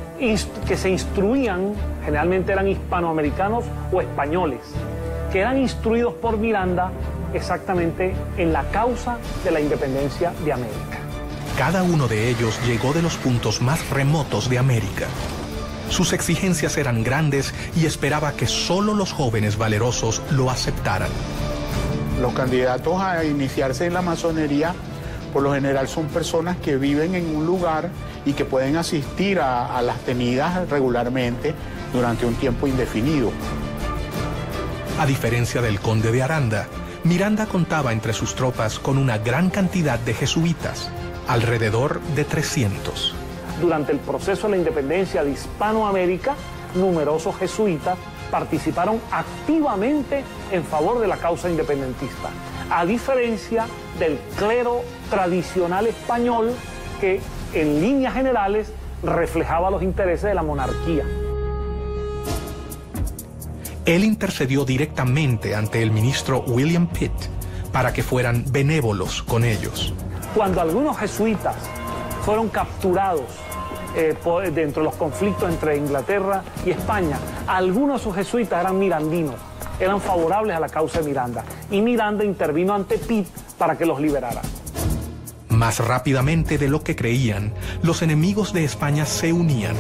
Speaker 2: que se instruían, generalmente eran hispanoamericanos o españoles, que eran instruidos por Miranda exactamente en la causa de la independencia de América.
Speaker 1: Cada uno de ellos llegó de los puntos más remotos de América. Sus exigencias eran grandes y esperaba que solo los jóvenes valerosos lo aceptaran.
Speaker 7: Los candidatos a iniciarse en la masonería por lo general son personas que viven en un lugar y que pueden asistir a, las tenidas regularmente durante un tiempo indefinido.
Speaker 1: A diferencia del conde de Aranda, Miranda contaba entre sus tropas con una gran cantidad de jesuitas, alrededor de 300.
Speaker 2: Durante el proceso de la independencia de Hispanoamérica, numerosos jesuitas participaron activamente en favor de la causa independentista, a diferencia del clero tradicional español que en líneas generales reflejaba los intereses de la monarquía.
Speaker 1: Él intercedió directamente ante el ministro William Pitt para que fueran benévolos con ellos.
Speaker 2: Cuando algunos jesuitas fueron capturados eh, dentro de los conflictos entre Inglaterra y España, algunos de sus jesuitas eran mirandinos, eran favorables a la causa de Miranda. Y Miranda intervino ante Pitt para que los liberara.
Speaker 1: Más rápidamente de lo que creían, los enemigos de España se unían.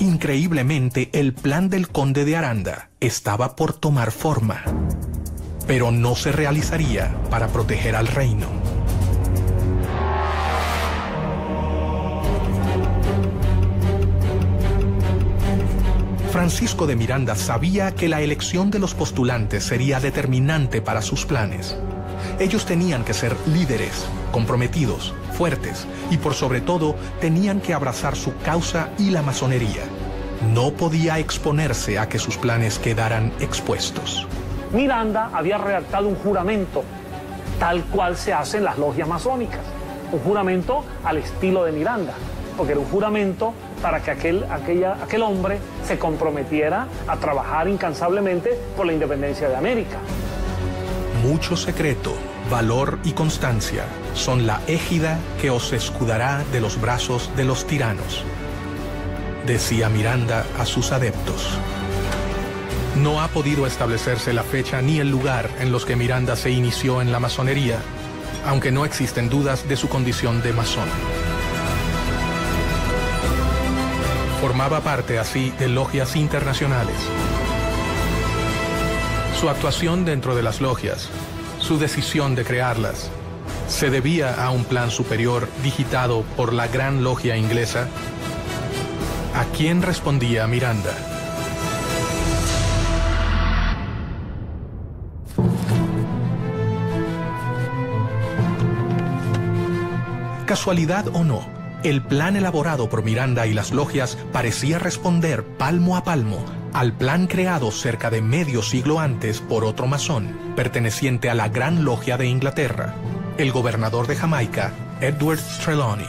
Speaker 1: Increíblemente, el plan del conde de Aranda estaba por tomar forma, pero no se realizaría para proteger al reino. Francisco de Miranda sabía que la elección de los postulantes sería determinante para sus planes. Ellos tenían que ser líderes, comprometidos, fuertes y por sobre todo tenían que abrazar su causa y la masonería. No podía exponerse a que sus planes quedaran expuestos.
Speaker 2: Miranda había redactado un juramento, tal cual se hace en las logias masónicas. Un juramento al estilo de Miranda, porque era un juramento para que aquel, aquella, aquel hombre se comprometiera a trabajar incansablemente por la independencia de América.
Speaker 1: Mucho secreto, valor y constancia son la égida que os escudará de los brazos de los tiranos, decía Miranda a sus adeptos. No ha podido establecerse la fecha ni el lugar en los que Miranda se inició en la masonería, aunque no existen dudas de su condición de masón. Formaba parte así de logias internacionales. Su actuación dentro de las logias, su decisión de crearlas, se debía a un plan superior digitado por la Gran Logia Inglesa. ¿A quién respondía Miranda? Casualidad o no, el plan elaborado por Miranda y las logias parecía responder palmo a palmo al plan creado cerca de medio siglo antes por otro masón, perteneciente a la Gran Logia de Inglaterra, el gobernador de Jamaica, Edward Trelawney.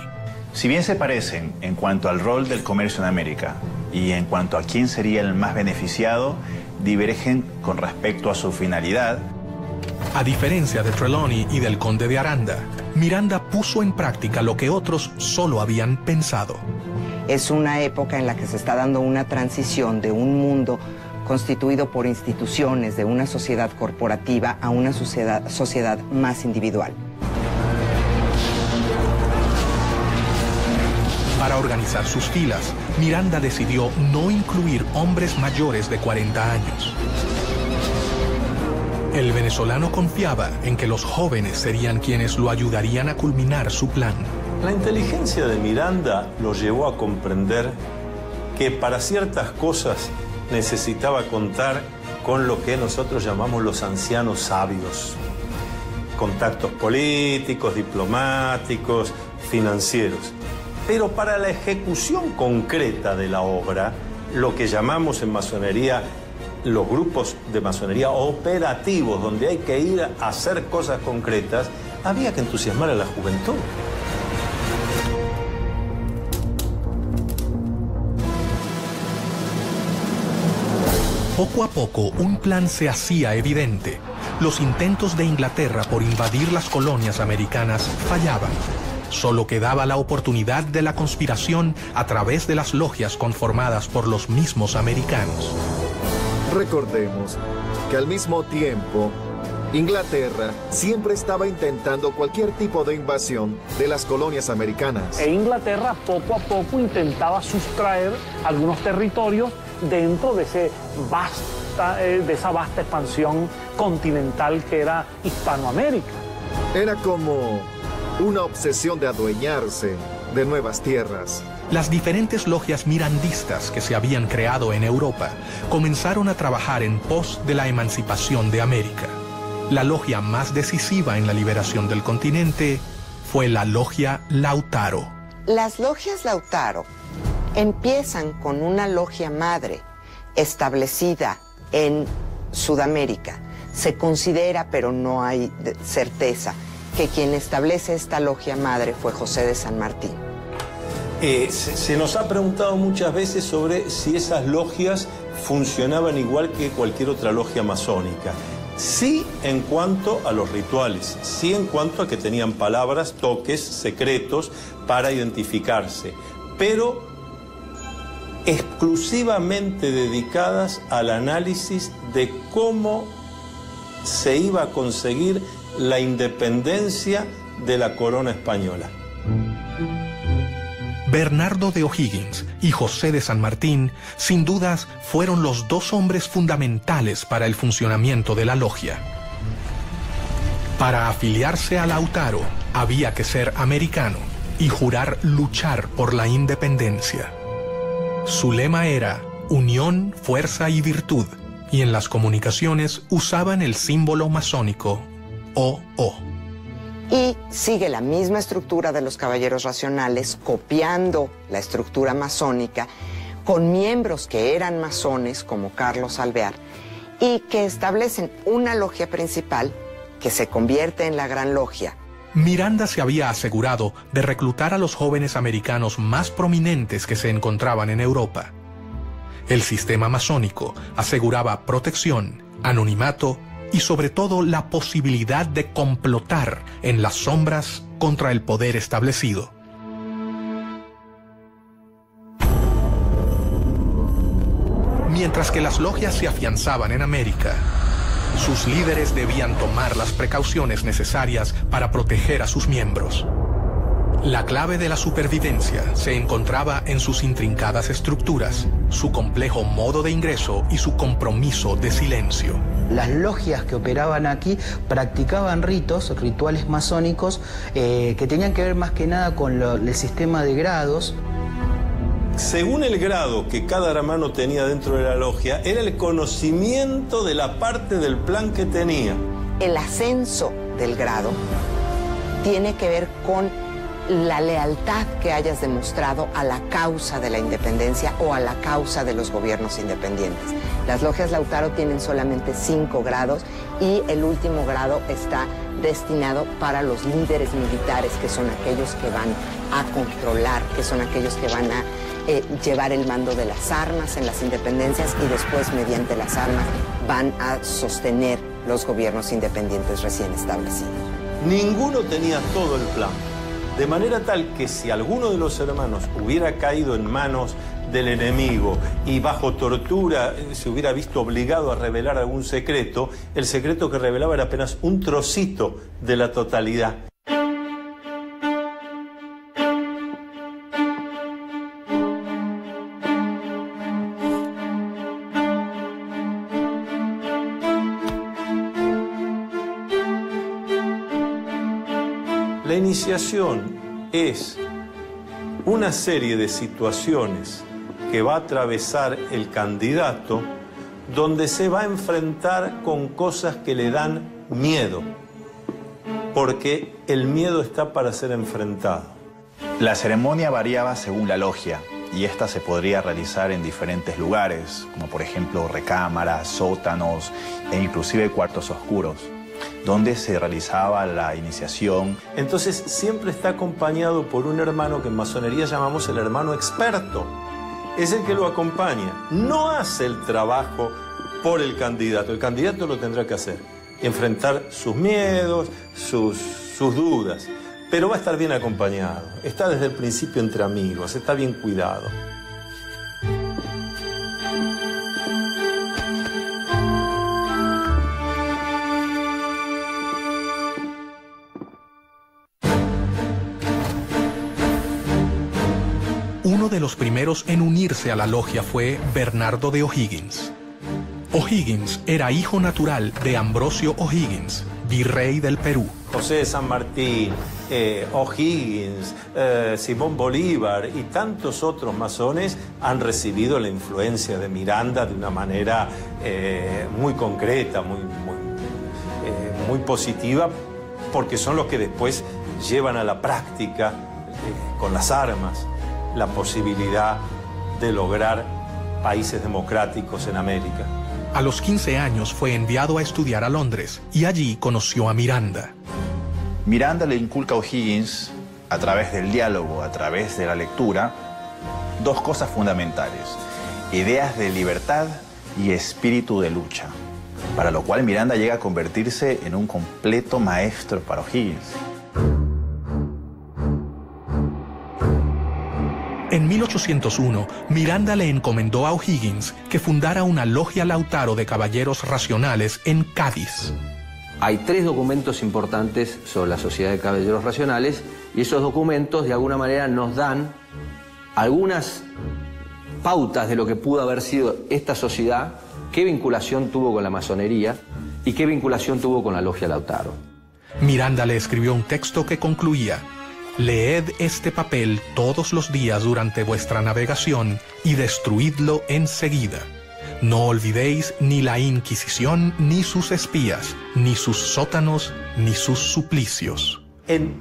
Speaker 9: Si bien se parecen en cuanto al rol del comercio en América y en cuanto a quién sería el más beneficiado, divergen con respecto a su finalidad.
Speaker 1: A diferencia de Trelawney y del conde de Aranda, Miranda puso en práctica lo que otros solo habían pensado.
Speaker 5: Es una época en la que se está dando una transición de un mundo constituido por instituciones, de una sociedad corporativa a una sociedad, sociedad más individual.
Speaker 1: Para organizar sus filas, Miranda decidió no incluir hombres mayores de 40 años. El venezolano confiaba en que los jóvenes serían quienes lo ayudarían a culminar su plan.
Speaker 3: La inteligencia de Miranda lo llevó a comprender que para ciertas cosas necesitaba contar con lo que nosotros llamamos los ancianos sabios. Contactos políticos, diplomáticos, financieros. Pero para la ejecución concreta de la obra, lo que llamamos en masonería los grupos de masonería operativos, donde hay que ir a hacer cosas concretas, había que entusiasmar a la juventud.
Speaker 1: Poco a poco un plan se hacía evidente. Los intentos de Inglaterra por invadir las colonias americanas fallaban. Solo quedaba la oportunidad de la conspiración a través de las logias conformadas por los mismos americanos.
Speaker 4: Recordemos que al mismo tiempo, Inglaterra siempre estaba intentando cualquier tipo de invasión de las colonias americanas.
Speaker 2: E Inglaterra poco a poco intentaba sustraer algunos territorios dentro de, ese vasta, eh, de esa vasta expansión continental que era Hispanoamérica.
Speaker 4: Era como una obsesión de adueñarse de nuevas tierras.
Speaker 1: Las diferentes logias mirandistas que se habían creado en Europa comenzaron a trabajar en pos de la emancipación de América. La logia más decisiva en la liberación del continente fue la logia Lautaro.
Speaker 5: Las logias Lautaro empiezan con una logia madre establecida en Sudamérica. Se considera, pero no hay certeza, que quien establece esta logia madre fue José de San Martín.
Speaker 3: Eh, se, se nos ha preguntado muchas veces sobre si esas logias funcionaban igual que cualquier otra logia masónica. Sí en cuanto a los rituales, sí en cuanto a que tenían palabras, toques, secretos para identificarse, pero exclusivamente dedicadas al análisis de cómo se iba a conseguir la independencia de la corona española.
Speaker 1: Bernardo de O'Higgins y José de San Martín, sin dudas, fueron los dos hombres fundamentales para el funcionamiento de la logia. Para afiliarse a Lautaro, había que ser americano y jurar luchar por la independencia. Su lema era unión, fuerza y virtud, y en las comunicaciones usaban el símbolo masónico OO.
Speaker 5: Y sigue la misma estructura de los caballeros racionales, copiando la estructura masónica, con miembros que eran masones, como Carlos Alvear, y que establecen una logia principal que se convierte en la Gran Logia.
Speaker 1: Miranda se había asegurado de reclutar a los jóvenes americanos más prominentes que se encontraban en Europa. El sistema masónico aseguraba protección, anonimato y sobre todo la posibilidad de complotar en las sombras contra el poder establecido. Mientras que las logias se afianzaban en América, sus líderes debían tomar las precauciones necesarias para proteger a sus miembros. La clave de la supervivencia se encontraba en sus intrincadas estructuras, su complejo modo de ingreso y su compromiso de silencio.
Speaker 8: Las logias que operaban aquí practicaban ritos, rituales masónicos, eh, que tenían que ver más que nada con el sistema de grados.
Speaker 3: Según el grado que cada hermano tenía dentro de la logia, era el conocimiento de la parte del plan que tenía.
Speaker 5: El ascenso del grado tiene que ver con la lealtad que hayas demostrado a la causa de la independencia o a la causa de los gobiernos independientes. Las logias Lautaro tienen solamente cinco grados y el último grado está destinado para los líderes militares, que son aquellos que van a controlar, que son aquellos que van a eh, llevar el mando de las armas en las independencias y después mediante las armas van a sostener los gobiernos independientes recién establecidos.
Speaker 3: Ninguno tenía todo el plan. De manera tal que si alguno de los hermanos hubiera caído en manos del enemigo y bajo tortura eh, se hubiera visto obligado a revelar algún secreto, el secreto que revelaba era apenas un trocito de la totalidad. Es una serie de situaciones que va a atravesar el candidato donde se va a enfrentar con cosas que le dan miedo, porque el miedo está para ser enfrentado.
Speaker 9: La ceremonia variaba según la logia y esta se podría realizar en diferentes lugares, como por ejemplo recámaras, sótanos e inclusive cuartos oscuros donde se realizaba la iniciación.
Speaker 3: Entonces siempre está acompañado por un hermano que en masonería llamamos el hermano experto. Es el que lo acompaña. No hace el trabajo por el candidato. El candidato lo tendrá que hacer. Enfrentar sus miedos, sus, sus dudas. Pero va a estar bien acompañado. Está desde el principio entre amigos. Está bien cuidado.
Speaker 1: De los primeros en unirse a la logia fue Bernardo de O'Higgins. O'Higgins era hijo natural de Ambrosio O'Higgins, virrey del Perú.
Speaker 3: José de San Martín, eh, O'Higgins, eh, Simón Bolívar y tantos otros masones han recibido la influencia de Miranda de una manera eh, muy concreta, muy, muy, positiva, porque son los que después llevan a la práctica con las armas la posibilidad de lograr países democráticos en América.
Speaker 1: A los 15 años fue enviado a estudiar a Londres y allí conoció a Miranda.
Speaker 9: Miranda le inculca a O'Higgins, a través del diálogo, a través de la lectura, dos cosas fundamentales. Ideas de libertad y espíritu de lucha. Para lo cual Miranda llega a convertirse en un completo maestro para O'Higgins.
Speaker 1: 1801, Miranda le encomendó a O'Higgins que fundara una logia Lautaro de caballeros racionales en Cádiz.
Speaker 6: Hay tres documentos importantes sobre la Sociedad de Caballeros Racionales y esos documentos de alguna manera nos dan algunas pautas de lo que pudo haber sido esta sociedad, qué vinculación tuvo con la masonería y qué vinculación tuvo con la logia Lautaro.
Speaker 1: Miranda le escribió un texto que concluía, Leed este papel todos los días durante vuestra navegación y destruidlo enseguida, No olvidéis ni la Inquisición, ni sus espías, ni sus sótanos, ni sus suplicios.
Speaker 3: En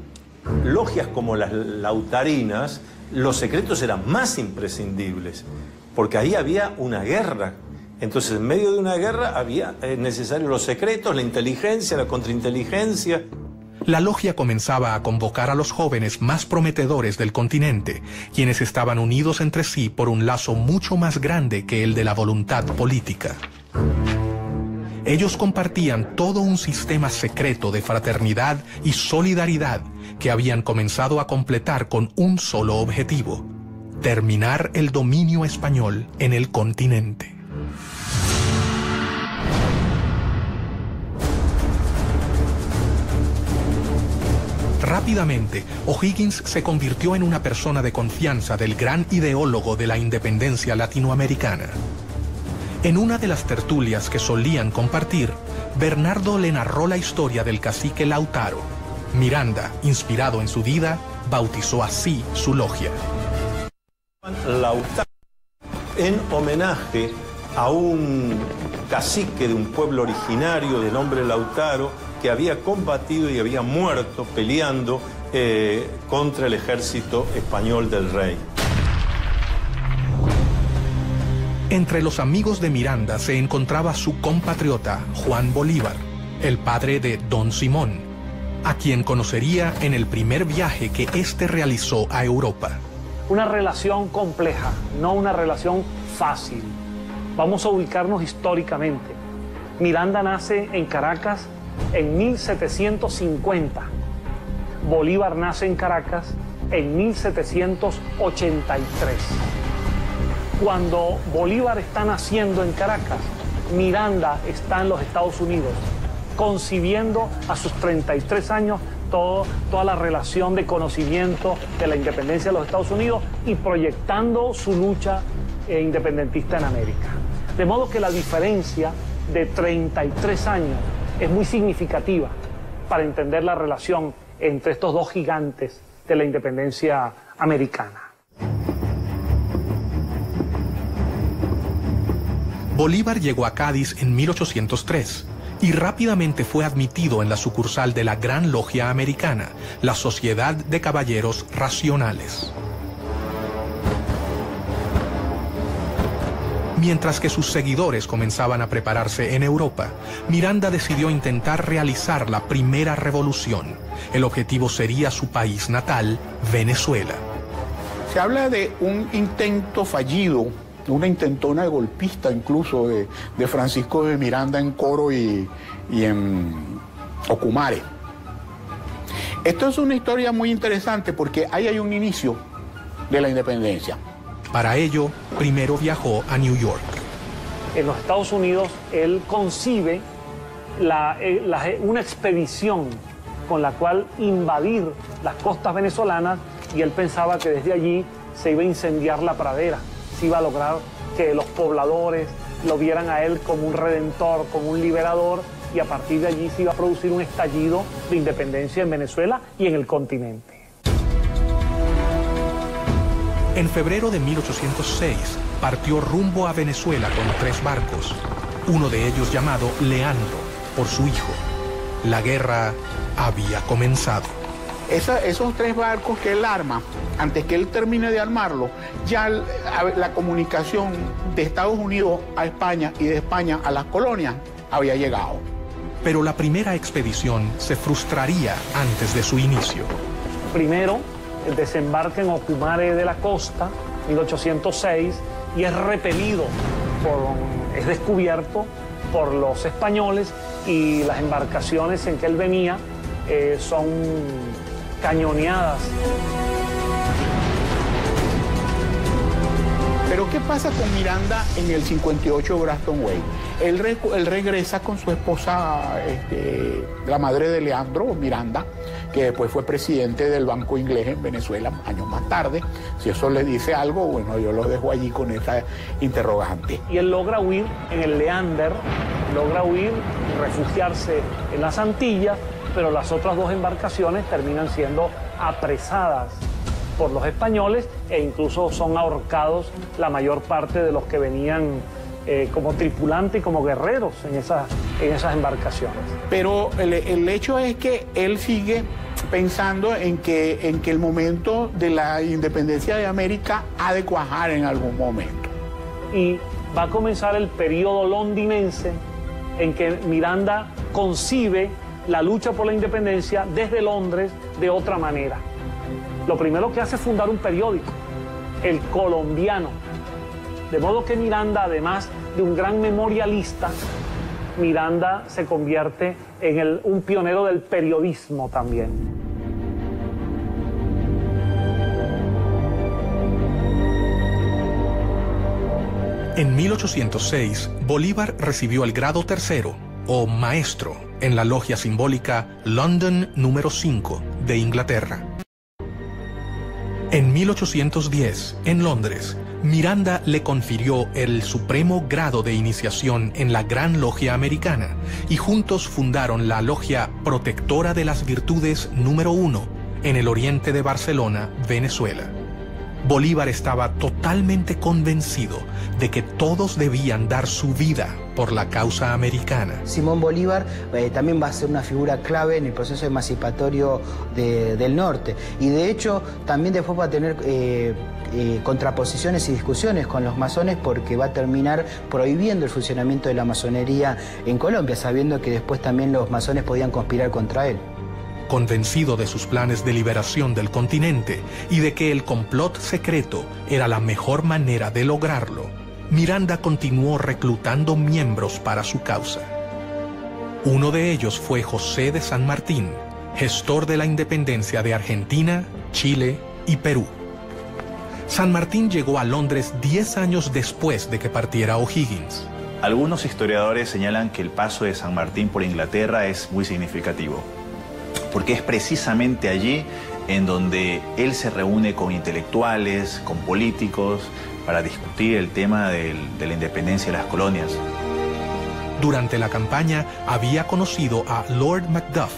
Speaker 3: logias como las lautarinas, los secretos eran más imprescindibles, porque ahí había una guerra. Entonces, en medio de una guerra había eh, necesarios los secretos, la inteligencia, la contrainteligencia.
Speaker 1: La logia comenzaba a convocar a los jóvenes más prometedores del continente, quienes estaban unidos entre sí por un lazo mucho más grande que el de la voluntad política. Ellos compartían todo un sistema secreto de fraternidad y solidaridad que habían comenzado a completar con un solo objetivo, terminar el dominio español en el continente. Rápidamente, O'Higgins se convirtió en una persona de confianza del gran ideólogo de la independencia latinoamericana. En una de las tertulias que solían compartir, Bernardo le narró la historia del cacique Lautaro. Miranda, inspirado en su vida, bautizó así su logia.
Speaker 3: En homenaje a un cacique de un pueblo originario de nombre Lautaro, que había combatido y había muerto peleando eh, contra el ejército español del rey.
Speaker 1: Entre los amigos de Miranda se encontraba su compatriota Juan Bolívar, el padre de Don Simón, a quien conocería en el primer viaje que éste realizó a Europa.
Speaker 2: Una relación compleja, no una relación fácil. Vamos a ubicarnos históricamente. Miranda nace en Caracas en 1750. Bolívar nace en Caracas en 1783. Cuando Bolívar está naciendo en Caracas, Miranda está en los Estados Unidos, concibiendo a sus 33 años toda la relación de conocimiento de la independencia de los Estados Unidos y proyectando su lucha eh, independentista en América. De modo que la diferencia de 33 años es muy significativa para entender la relación entre estos dos gigantes de la independencia americana.
Speaker 1: Bolívar llegó a Cádiz en 1803 y rápidamente fue admitido en la sucursal de la Gran Logia Americana, la Sociedad de Caballeros Racionales. Mientras que sus seguidores comenzaban a prepararse en Europa, Miranda decidió intentar realizar la primera revolución. El objetivo sería su país natal, Venezuela.
Speaker 7: Se habla de un intento fallido una intentona golpista incluso de, Francisco de Miranda en Coro y, y en Ocumare. Esto es una historia muy interesante porque ahí hay un inicio de la independencia.
Speaker 1: Para ello, primero viajó a New York.
Speaker 2: En los Estados Unidos, él concibe eh, una expedición con la cual invadir las costas venezolanas y él pensaba que desde allí se iba a incendiar la pradera iba a lograr que los pobladores lo vieran a él como un redentor, como un liberador, y a partir de allí se iba a producir un estallido de independencia en Venezuela y en el continente.
Speaker 1: En febrero de 1806 partió rumbo a Venezuela con tres barcos, uno de ellos llamado Leandro, por su hijo. La guerra había comenzado.
Speaker 7: esos tres barcos que él arma antes que él termine de armarlo, ya la comunicación de Estados Unidos a España y de España a las colonias había llegado.
Speaker 1: Pero la primera expedición se frustraría antes de su inicio.
Speaker 2: Primero, el desembarque en Ocumare de la Costa, 1806, y es repelido, por, es descubierto por los españoles y las embarcaciones en que él venía eh, son cañoneadas.
Speaker 7: Pero ¿qué pasa con Miranda en el 58 Braston Way? Él, regresa con su esposa, este, la madre de Leandro, Miranda, que después fue presidente del Banco Inglés en Venezuela años más tarde. Si eso le dice algo, bueno, yo lo dejo allí con esa interrogante.
Speaker 2: Y él logra huir en el Leander, logra huir refugiarse en las Antillas, pero las otras dos embarcaciones terminan siendo apresadas por los españoles e incluso son ahorcados la mayor parte de los que venían eh, como tripulante y como guerreros en, en esas embarcaciones.
Speaker 7: Pero el, el, hecho es que él sigue pensando en que, en que el momento de la independencia de América ha de cuajar en algún momento.
Speaker 2: Y va a comenzar el periodo londinense en que Miranda concibe la lucha por la independencia desde Londres de otra manera. Lo primero que hace es fundar un periódico, El Colombiano. De modo que Miranda, además de un gran memorialista, Miranda se convierte en un pionero del periodismo también.
Speaker 1: En 1806, Bolívar recibió el grado tercero, o maestro, en la logia simbólica London número 5 de Inglaterra. En 1810, en Londres, Miranda le confirió el supremo grado de iniciación en la Gran Logia Americana y juntos fundaron la Logia Protectora de las Virtudes número 1 en el oriente de Barcelona, Venezuela. Bolívar estaba totalmente convencido de que todos debían dar su vida por la causa americana.
Speaker 8: Simón Bolívar eh, también va a ser una figura clave en el proceso emancipatorio del norte y de hecho también después va a tener eh, eh, contraposiciones y discusiones con los masones porque va a terminar prohibiendo el funcionamiento de la masonería en Colombia, sabiendo que después también los masones podían conspirar contra él
Speaker 1: convencido de sus planes de liberación del continente y de que el complot secreto era la mejor manera de lograrlo, Miranda continuó reclutando miembros para su causa. Uno de ellos fue José de San Martín, gestor de la independencia de Argentina, Chile y Perú. San Martín llegó a Londres 10 años después de que partiera O'Higgins.
Speaker 9: Algunos historiadores señalan que el paso de San Martín por Inglaterra es muy significativo porque es precisamente allí en donde él se reúne con intelectuales, con políticos, para discutir el tema de la independencia de las colonias.
Speaker 1: Durante la campaña había conocido a Lord Macduff,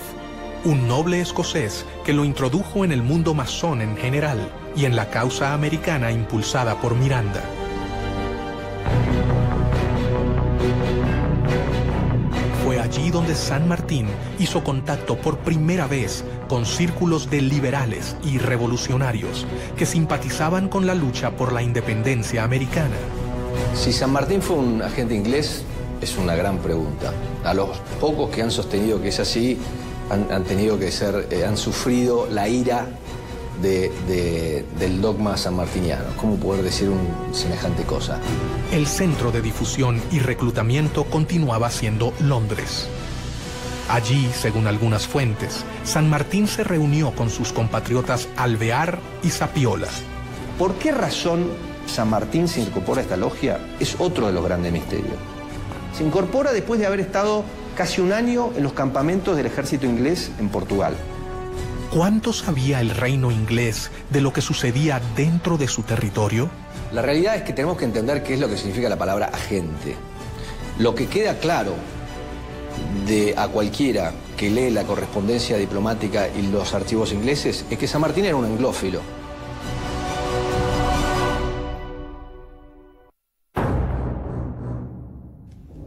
Speaker 1: un noble escocés que lo introdujo en el mundo masón en general y en la causa americana impulsada por Miranda. Donde San Martín hizo contacto por primera vez con círculos de liberales y revolucionarios que simpatizaban con la lucha por la independencia americana.
Speaker 6: Si San Martín fue un agente inglés, es una gran pregunta. A los pocos que han sostenido que es así, han, tenido que ser, eh, han sufrido la ira del dogma sanmartiniano. ¿Cómo poder decir un semejante cosa?
Speaker 1: El centro de difusión y reclutamiento continuaba siendo Londres. Allí, según algunas fuentes, San Martín se reunió con sus compatriotas Alvear y Sapiola.
Speaker 6: ¿Por qué razón San Martín se incorpora a esta logia? Es otro de los grandes misterios. Se incorpora después de haber estado casi un año en los campamentos del ejército inglés en Portugal.
Speaker 1: ¿Cuánto sabía el reino inglés de lo que sucedía dentro de su territorio?
Speaker 6: La realidad es que tenemos que entender qué es lo que significa la palabra agente. Lo que queda claro de a cualquiera que lee la correspondencia diplomática y los archivos ingleses es que San Martín era un anglófilo.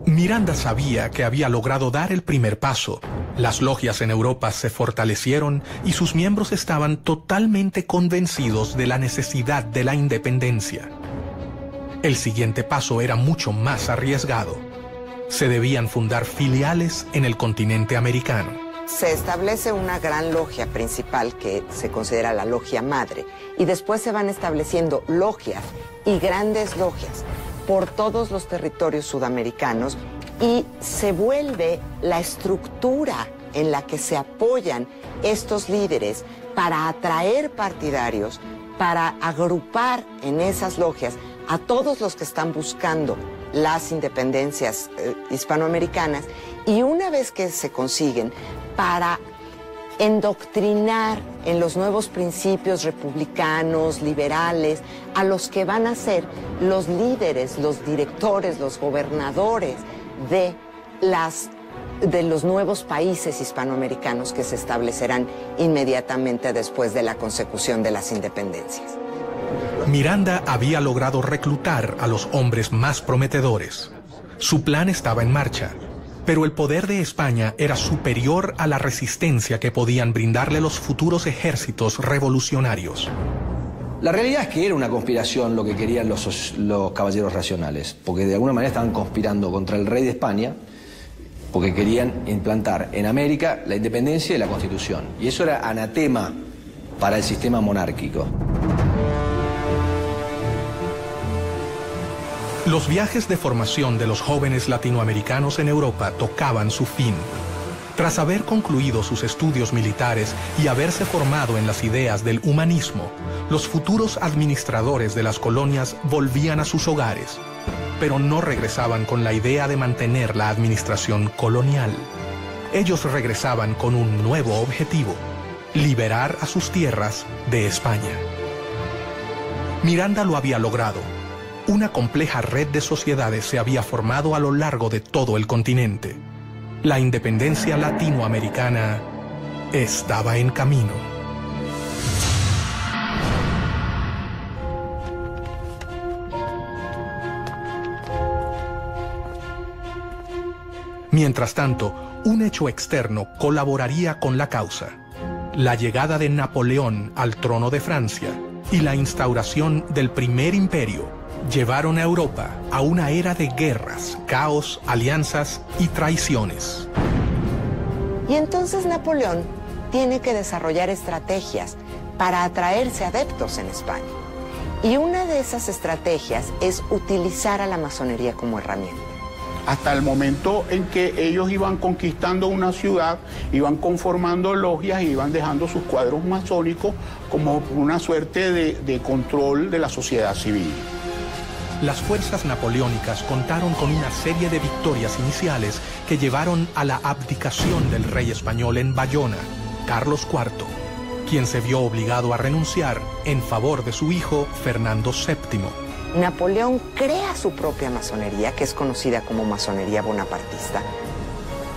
Speaker 1: Miranda sabía que había logrado dar el primer paso. Las logias en Europa se fortalecieron y sus miembros estaban totalmente convencidos de la necesidad de la independencia. El siguiente paso era mucho más arriesgado. Se debían fundar filiales en el continente americano.
Speaker 5: Se establece una gran logia principal que se considera la logia madre y después se van estableciendo logias y grandes logias por todos los territorios sudamericanos y se vuelve la estructura en la que se apoyan estos líderes para atraer partidarios, para agrupar en esas logias a todos los que están buscando las independencias eh, hispanoamericanas y una vez que se consiguen, para endoctrinar en los nuevos principios republicanos, liberales, a los que van a ser los líderes, los directores, los gobernadores de, las, de los nuevos países hispanoamericanos que se establecerán inmediatamente después de la consecución de las independencias.
Speaker 1: Miranda había logrado reclutar a los hombres más prometedores. Su plan estaba en marcha, pero el poder de España era superior a la resistencia que podían brindarle los futuros ejércitos revolucionarios.
Speaker 6: La realidad es que era una conspiración lo que querían los, caballeros racionales, porque de alguna manera estaban conspirando contra el rey de España, porque querían implantar en América la independencia y la constitución. Y eso era anatema para el sistema monárquico.
Speaker 1: Los viajes de formación de los jóvenes latinoamericanos en Europa tocaban su fin. Tras haber concluido sus estudios militares y haberse formado en las ideas del humanismo, los futuros administradores de las colonias volvían a sus hogares, pero no regresaban con la idea de mantener la administración colonial. Ellos regresaban con un nuevo objetivo, liberar a sus tierras de España. Miranda lo había logrado una compleja red de sociedades se había formado a lo largo de todo el continente. La independencia latinoamericana estaba en camino. Mientras tanto, un hecho externo colaboraría con la causa. La llegada de Napoleón al trono de Francia y la instauración del primer imperio llevaron a Europa a una era de guerras, caos, alianzas y traiciones.
Speaker 5: Y entonces Napoleón tiene que desarrollar estrategias para atraerse adeptos en España. Y una de esas estrategias es utilizar a la masonería como herramienta.
Speaker 7: Hasta el momento en que ellos iban conquistando una ciudad, iban conformando logias y iban dejando sus cuadros masónicos como una suerte de, de control de la sociedad civil
Speaker 1: las fuerzas napoleónicas contaron con una serie de victorias iniciales que llevaron a la abdicación del rey español en Bayona, Carlos IV, quien se vio obligado a renunciar en favor de su hijo Fernando VII.
Speaker 5: Napoleón crea su propia masonería, que es conocida como masonería bonapartista.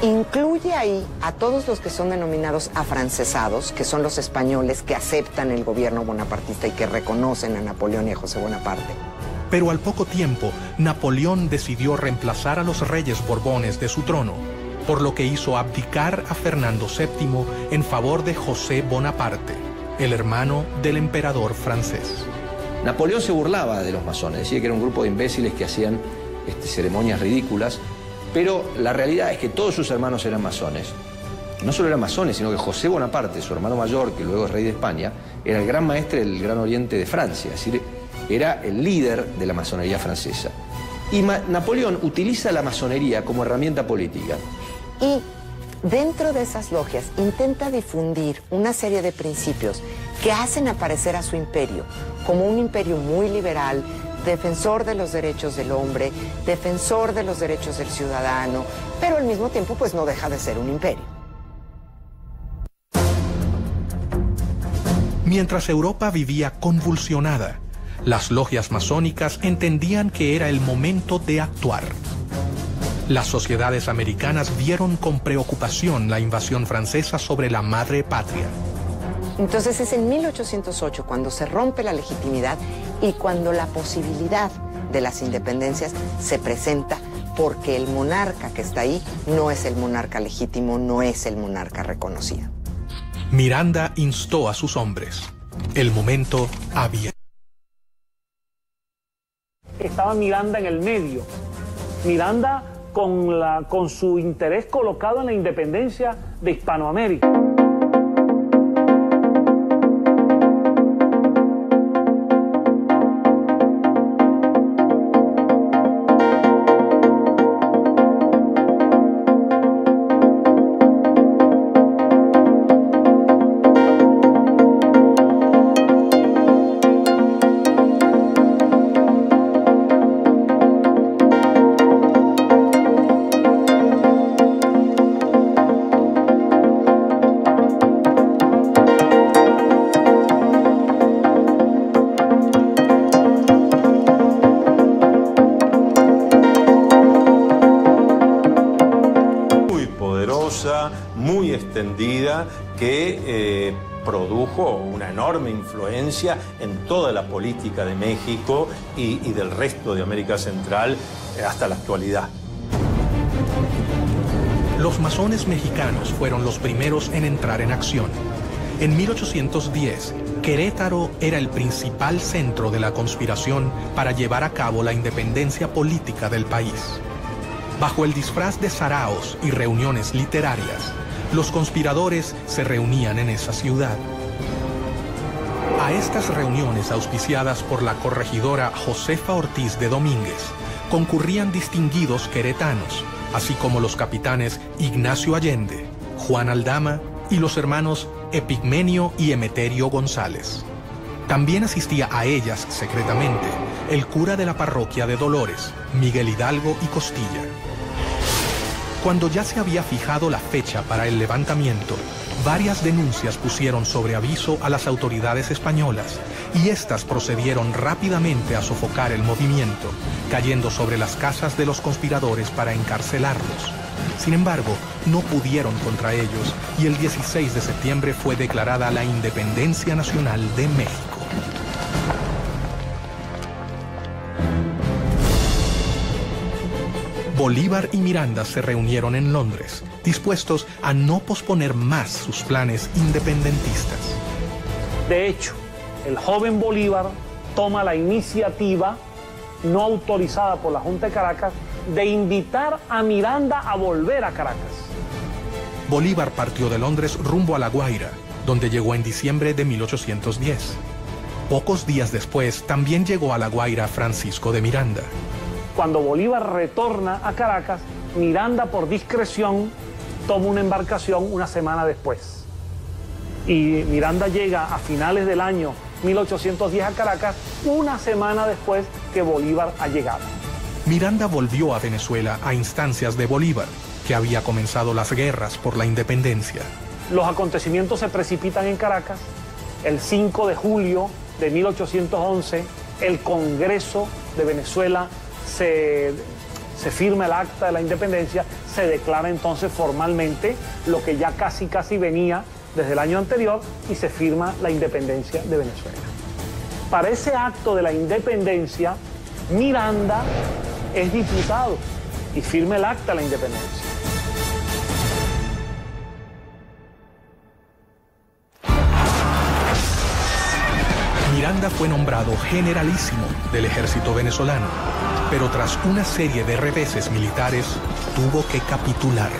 Speaker 5: Incluye ahí a todos los que son denominados afrancesados, que son los españoles que aceptan el gobierno bonapartista y que reconocen a Napoleón y a José Bonaparte
Speaker 1: pero al poco tiempo Napoleón decidió reemplazar a los reyes borbones de su trono, por lo que hizo abdicar a Fernando VII en favor de José Bonaparte, el hermano del emperador francés.
Speaker 6: Napoleón se burlaba de los masones, decía que era un grupo de imbéciles que hacían este, ceremonias ridículas, pero la realidad es que todos sus hermanos eran masones. No solo eran masones, sino que José Bonaparte, su hermano mayor, que luego es rey de España, era el gran maestre del Gran Oriente de Francia. Es decir, era el líder de la masonería francesa. Y Napoleón utiliza la masonería como herramienta política.
Speaker 5: Y dentro de esas logias intenta difundir una serie de principios que hacen aparecer a su imperio como un imperio muy liberal, defensor de los derechos del hombre, defensor de los derechos del ciudadano, pero al mismo tiempo pues no deja de ser un imperio.
Speaker 1: Mientras Europa vivía convulsionada, las logias masónicas entendían que era el momento de actuar. Las sociedades americanas vieron con preocupación la invasión francesa sobre la madre patria.
Speaker 5: Entonces es en 1808 cuando se rompe la legitimidad y cuando la posibilidad de las independencias se presenta porque el monarca que está ahí no es el monarca legítimo, no es el monarca reconocido.
Speaker 1: Miranda instó a sus hombres. El momento había
Speaker 2: estaba Miranda en el medio. Miranda con, la, con su interés colocado en la independencia de Hispanoamérica.
Speaker 3: En toda la política de México y, y del resto de América Central eh, hasta la actualidad.
Speaker 1: Los masones mexicanos fueron los primeros en entrar en acción. En 1810, Querétaro era el principal centro de la conspiración para llevar a cabo la independencia política del país. Bajo el disfraz de saraos y reuniones literarias, los conspiradores se reunían en esa ciudad. A estas reuniones auspiciadas por la corregidora Josefa Ortiz de Domínguez concurrían distinguidos queretanos, así como los capitanes Ignacio Allende, Juan Aldama y los hermanos Epigmenio y Emeterio González. También asistía a ellas secretamente el cura de la parroquia de Dolores, Miguel Hidalgo y Costilla. Cuando ya se había fijado la fecha para el levantamiento, varias denuncias pusieron sobre aviso a las autoridades españolas y éstas procedieron rápidamente a sofocar el movimiento, cayendo sobre las casas de los conspiradores para encarcelarlos. Sin embargo, no pudieron contra ellos y el 16 de septiembre fue declarada la independencia nacional de México. Bolívar y Miranda se reunieron en Londres, dispuestos a no posponer más sus planes independentistas.
Speaker 2: De hecho, el joven Bolívar toma la iniciativa, no autorizada por la Junta de Caracas, de invitar a Miranda a volver a Caracas.
Speaker 1: Bolívar partió de Londres rumbo a La Guaira, donde llegó en diciembre de 1810. Pocos días después también llegó a La Guaira Francisco de Miranda.
Speaker 2: Cuando Bolívar retorna a Caracas, Miranda por discreción toma una embarcación una semana después. Y Miranda llega a finales del año 1810 a Caracas, una semana después que Bolívar ha llegado.
Speaker 1: Miranda volvió a Venezuela a instancias de Bolívar, que había comenzado las guerras por la independencia.
Speaker 2: Los acontecimientos se precipitan en Caracas. El 5 de julio de 1811, el Congreso de Venezuela se, firma el acta de la independencia, se declara entonces formalmente lo que ya casi casi venía desde el año anterior y se firma la independencia de Venezuela. Para ese acto de la independencia, Miranda es diputado y firma el acta de la independencia.
Speaker 1: Miranda fue nombrado generalísimo del ejército venezolano, pero tras una serie de reveses militares tuvo que capitular.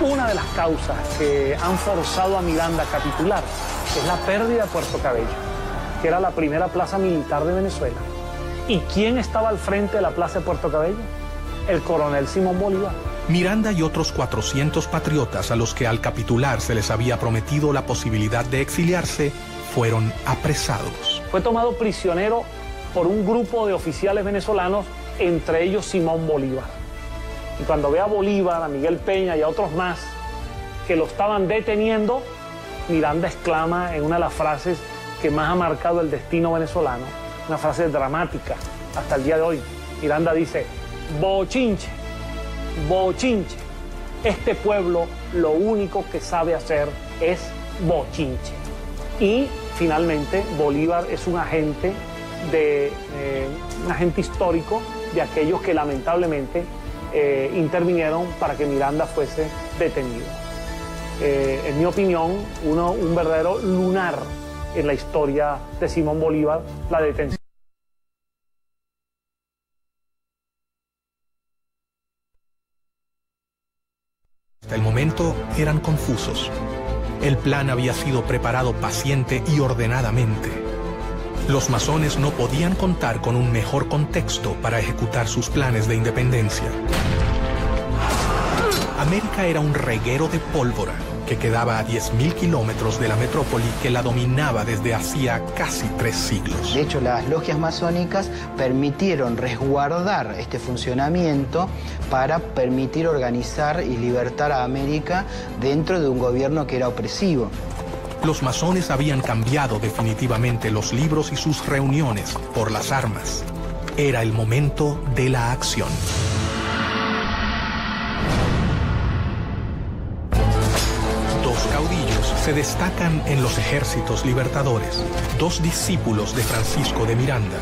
Speaker 2: Una de las causas que han forzado a Miranda a capitular es la pérdida de Puerto Cabello, que era la primera plaza militar de Venezuela. ¿Y quién estaba al frente de la plaza de Puerto Cabello? El coronel Simón Bolívar.
Speaker 1: Miranda y otros 400 patriotas a los que al capitular se les había prometido la posibilidad de exiliarse fueron apresados.
Speaker 2: Fue tomado prisionero por un grupo de oficiales venezolanos, entre ellos Simón Bolívar. Y cuando ve a Bolívar, a Miguel Peña y a otros más que lo estaban deteniendo, Miranda exclama en una de las frases que más ha marcado el destino venezolano, una frase dramática hasta el día de hoy. Miranda dice, bochinche, bochinche. Este pueblo lo único que sabe hacer es bochinche. Y finalmente Bolívar es un agente, de, eh, un agente histórico de aquellos que lamentablemente eh, intervinieron para que Miranda fuese detenido. Eh, en mi opinión, uno, un verdadero lunar en la historia de Simón Bolívar, la detención.
Speaker 1: Hasta el momento eran confusos. El plan había sido preparado paciente y ordenadamente. Los masones no podían contar con un mejor contexto para ejecutar sus planes de independencia. América era un reguero de pólvora que quedaba a 10.000 kilómetros de la metrópoli que la dominaba desde hacía casi tres siglos.
Speaker 8: De hecho, las logias masónicas permitieron resguardar este funcionamiento para permitir organizar y libertar a América dentro de un gobierno que era opresivo.
Speaker 1: Los masones habían cambiado definitivamente los libros y sus reuniones por las armas. Era el momento de la acción. caudillos se destacan en los ejércitos libertadores, dos discípulos de Francisco de Miranda,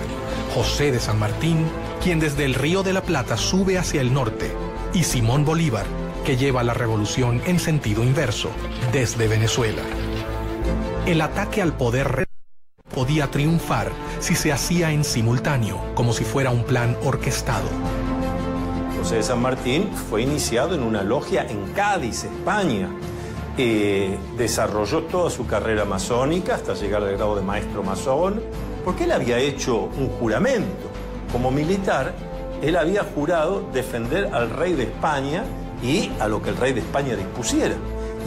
Speaker 1: José de San Martín, quien desde el Río de la Plata sube hacia el norte, y Simón Bolívar, que lleva la revolución en sentido inverso, desde Venezuela. El ataque al poder podía triunfar si se hacía en simultáneo, como si fuera un plan orquestado.
Speaker 3: José de San Martín fue iniciado en una logia en Cádiz, España. Eh, desarrolló toda su carrera masónica hasta llegar al grado de maestro masón, porque él había hecho un juramento. Como militar, él había jurado defender al rey de España y a lo que el rey de España dispusiera.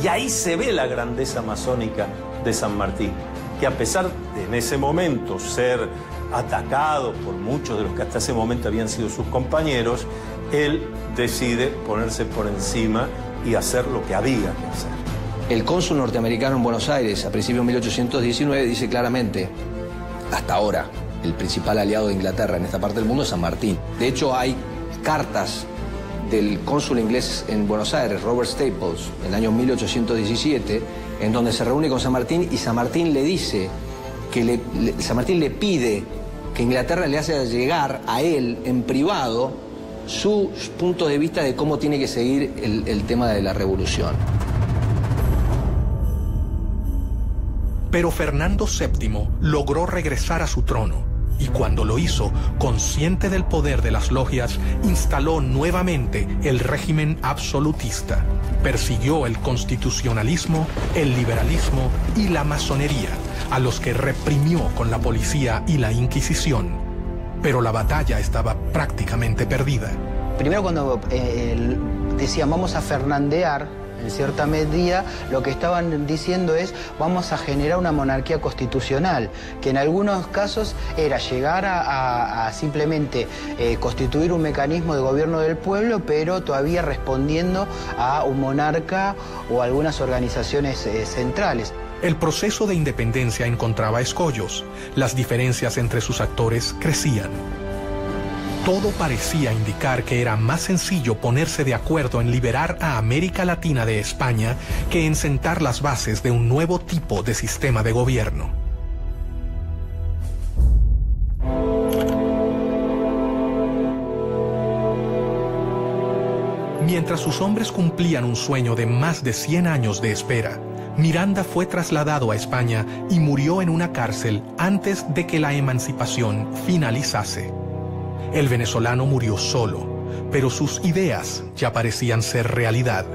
Speaker 3: Y ahí se ve la grandeza masónica de San Martín, que a pesar de en ese momento ser atacado por muchos de los que hasta ese momento habían sido sus compañeros, él decide ponerse por encima y hacer lo que había que hacer.
Speaker 6: El cónsul norteamericano en Buenos Aires, a principios de 1819, dice claramente, hasta ahora, el principal aliado de Inglaterra en esta parte del mundo es San Martín. De hecho, hay cartas del cónsul inglés en Buenos Aires, Robert Staples, en el año 1817, en donde se reúne con San Martín y San Martín le dice que San Martín le pide que Inglaterra le haga llegar a él en privado sus puntos de vista de cómo tiene que seguir el, el tema de la revolución.
Speaker 1: Pero Fernando VII logró regresar a su trono y cuando lo hizo, consciente del poder de las logias, instaló nuevamente el régimen absolutista. Persiguió el constitucionalismo, el liberalismo y la masonería, a los que reprimió con la policía y la Inquisición. Pero la batalla estaba prácticamente perdida.
Speaker 8: Primero cuando eh, decían vamos a fernandear, en cierta medida lo que estaban diciendo es vamos a generar una monarquía constitucional, que en algunos casos era llegar a, simplemente eh, constituir un mecanismo de gobierno del pueblo, pero todavía respondiendo a un monarca o algunas organizaciones eh, centrales.
Speaker 1: El proceso de independencia encontraba escollos, las diferencias entre sus actores crecían. Todo parecía indicar que era más sencillo ponerse de acuerdo en liberar a América Latina de España que en sentar las bases de un nuevo tipo de sistema de gobierno. Mientras sus hombres cumplían un sueño de más de 100 años de espera, Miranda fue trasladado a España y murió en una cárcel antes de que la emancipación finalizase. El venezolano murió solo, pero sus ideas ya parecían ser realidad.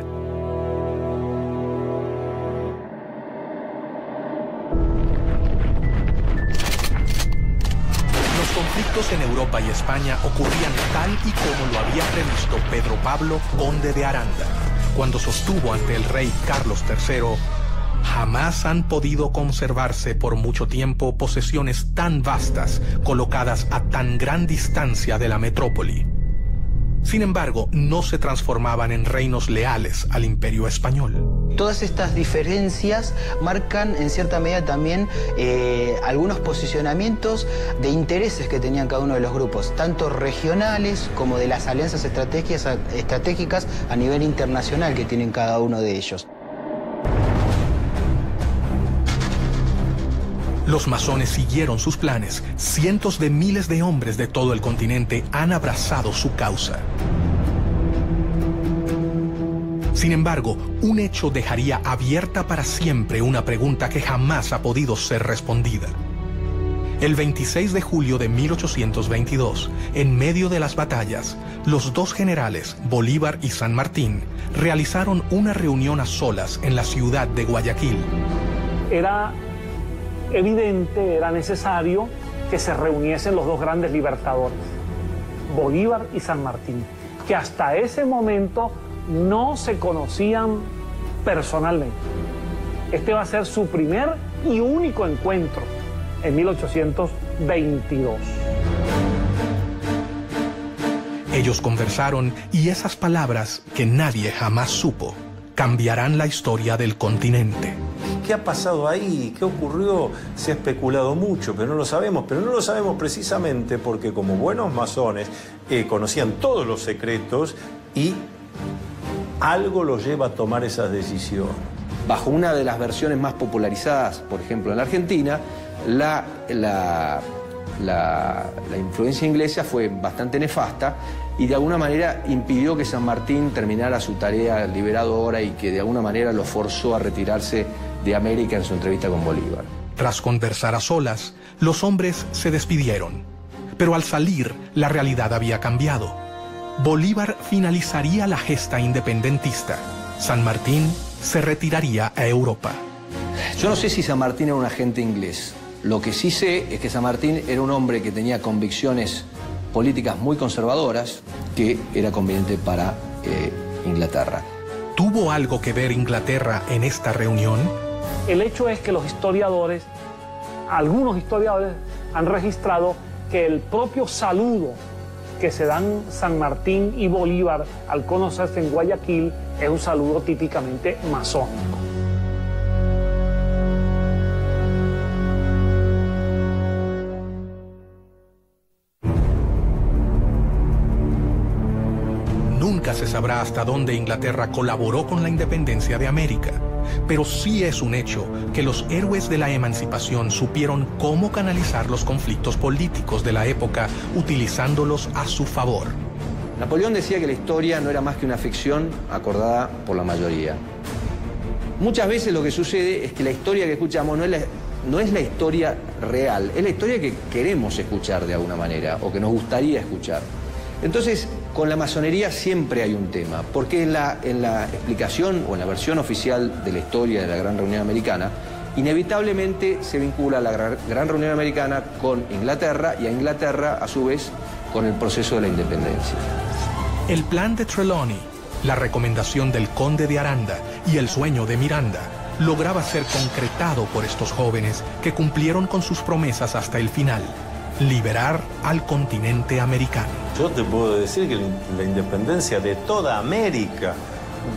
Speaker 1: Los conflictos en Europa y España ocurrían tal y como lo había previsto Pedro Pablo, conde de Aranda, cuando sostuvo ante el rey Carlos III Jamás han podido conservarse por mucho tiempo posesiones tan vastas colocadas a tan gran distancia de la metrópoli. Sin embargo, no se transformaban en reinos leales al imperio español.
Speaker 8: Todas estas diferencias marcan en cierta medida también eh, algunos posicionamientos de intereses que tenían cada uno de los grupos, tanto regionales como de las alianzas estratégicas a nivel internacional que tienen cada uno de ellos.
Speaker 1: Los masones siguieron sus planes. Cientos de miles de hombres de todo el continente han abrazado su causa. Sin embargo, un hecho dejaría abierta para siempre una pregunta que jamás ha podido ser respondida. El 26 de julio de 1822, en medio de las batallas, los dos generales, Bolívar y San Martín, realizaron una reunión a solas en la ciudad de Guayaquil.
Speaker 2: Era evidente, era necesario que se reuniesen los dos grandes libertadores, Bolívar y San Martín, que hasta ese momento no se conocían personalmente. Este va a ser su primer y único encuentro en 1822.
Speaker 1: Ellos conversaron y esas palabras que nadie jamás supo cambiarán la historia del continente.
Speaker 3: ¿Qué ha pasado ahí? ¿Qué ocurrió? Se ha especulado mucho, pero no lo sabemos. Pero no lo sabemos precisamente porque como buenos masones eh, conocían todos los secretos y algo los lleva a tomar esas decisiones.
Speaker 6: Bajo una de las versiones más popularizadas, por ejemplo, en la Argentina, la, influencia inglesa fue bastante nefasta y de alguna manera impidió que San Martín terminara su tarea liberadora y que de alguna manera lo forzó a retirarse de América en su entrevista con Bolívar.
Speaker 1: Tras conversar a solas, los hombres se despidieron. Pero al salir, la realidad había cambiado. Bolívar finalizaría la gesta independentista. San Martín se retiraría a Europa.
Speaker 6: Yo no sé si San Martín era un agente inglés. Lo que sí sé es que San Martín era un hombre que tenía convicciones políticas muy conservadoras que era conveniente para eh, Inglaterra.
Speaker 1: ¿Tuvo algo que ver Inglaterra en esta reunión?
Speaker 2: El hecho es que los historiadores, algunos historiadores, han registrado que el propio saludo que se dan San Martín y Bolívar al conocerse en Guayaquil es un saludo típicamente masónico.
Speaker 1: Nunca se sabrá hasta dónde Inglaterra colaboró con la independencia de América, pero sí es un hecho que los héroes de la emancipación supieron cómo canalizar los conflictos políticos de la época utilizándolos a su favor.
Speaker 6: Napoleón decía que la historia no era más que una ficción acordada por la mayoría. Muchas veces lo que sucede es que la historia que escuchamos no es la, no es la historia real, es la historia que queremos escuchar de alguna manera o que nos gustaría escuchar. Entonces, con la masonería siempre hay un tema, porque en la, en la explicación o en la versión oficial de la historia de la Gran Reunión Americana, inevitablemente se vincula la Gran, Reunión Americana con Inglaterra y a Inglaterra, a su vez, con el proceso de la independencia.
Speaker 1: El plan de Trelawney, la recomendación del conde de Aranda y el sueño de Miranda lograba ser concretado por estos jóvenes que cumplieron con sus promesas hasta el final, liberar al continente americano.
Speaker 3: Yo te puedo decir que la independencia de toda América,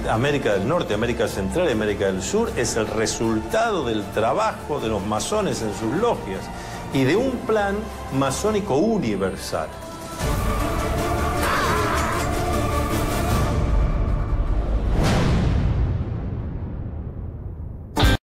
Speaker 3: América del Norte, América Central y América del Sur, es el resultado del trabajo de los masones en sus logias y de un plan masónico universal.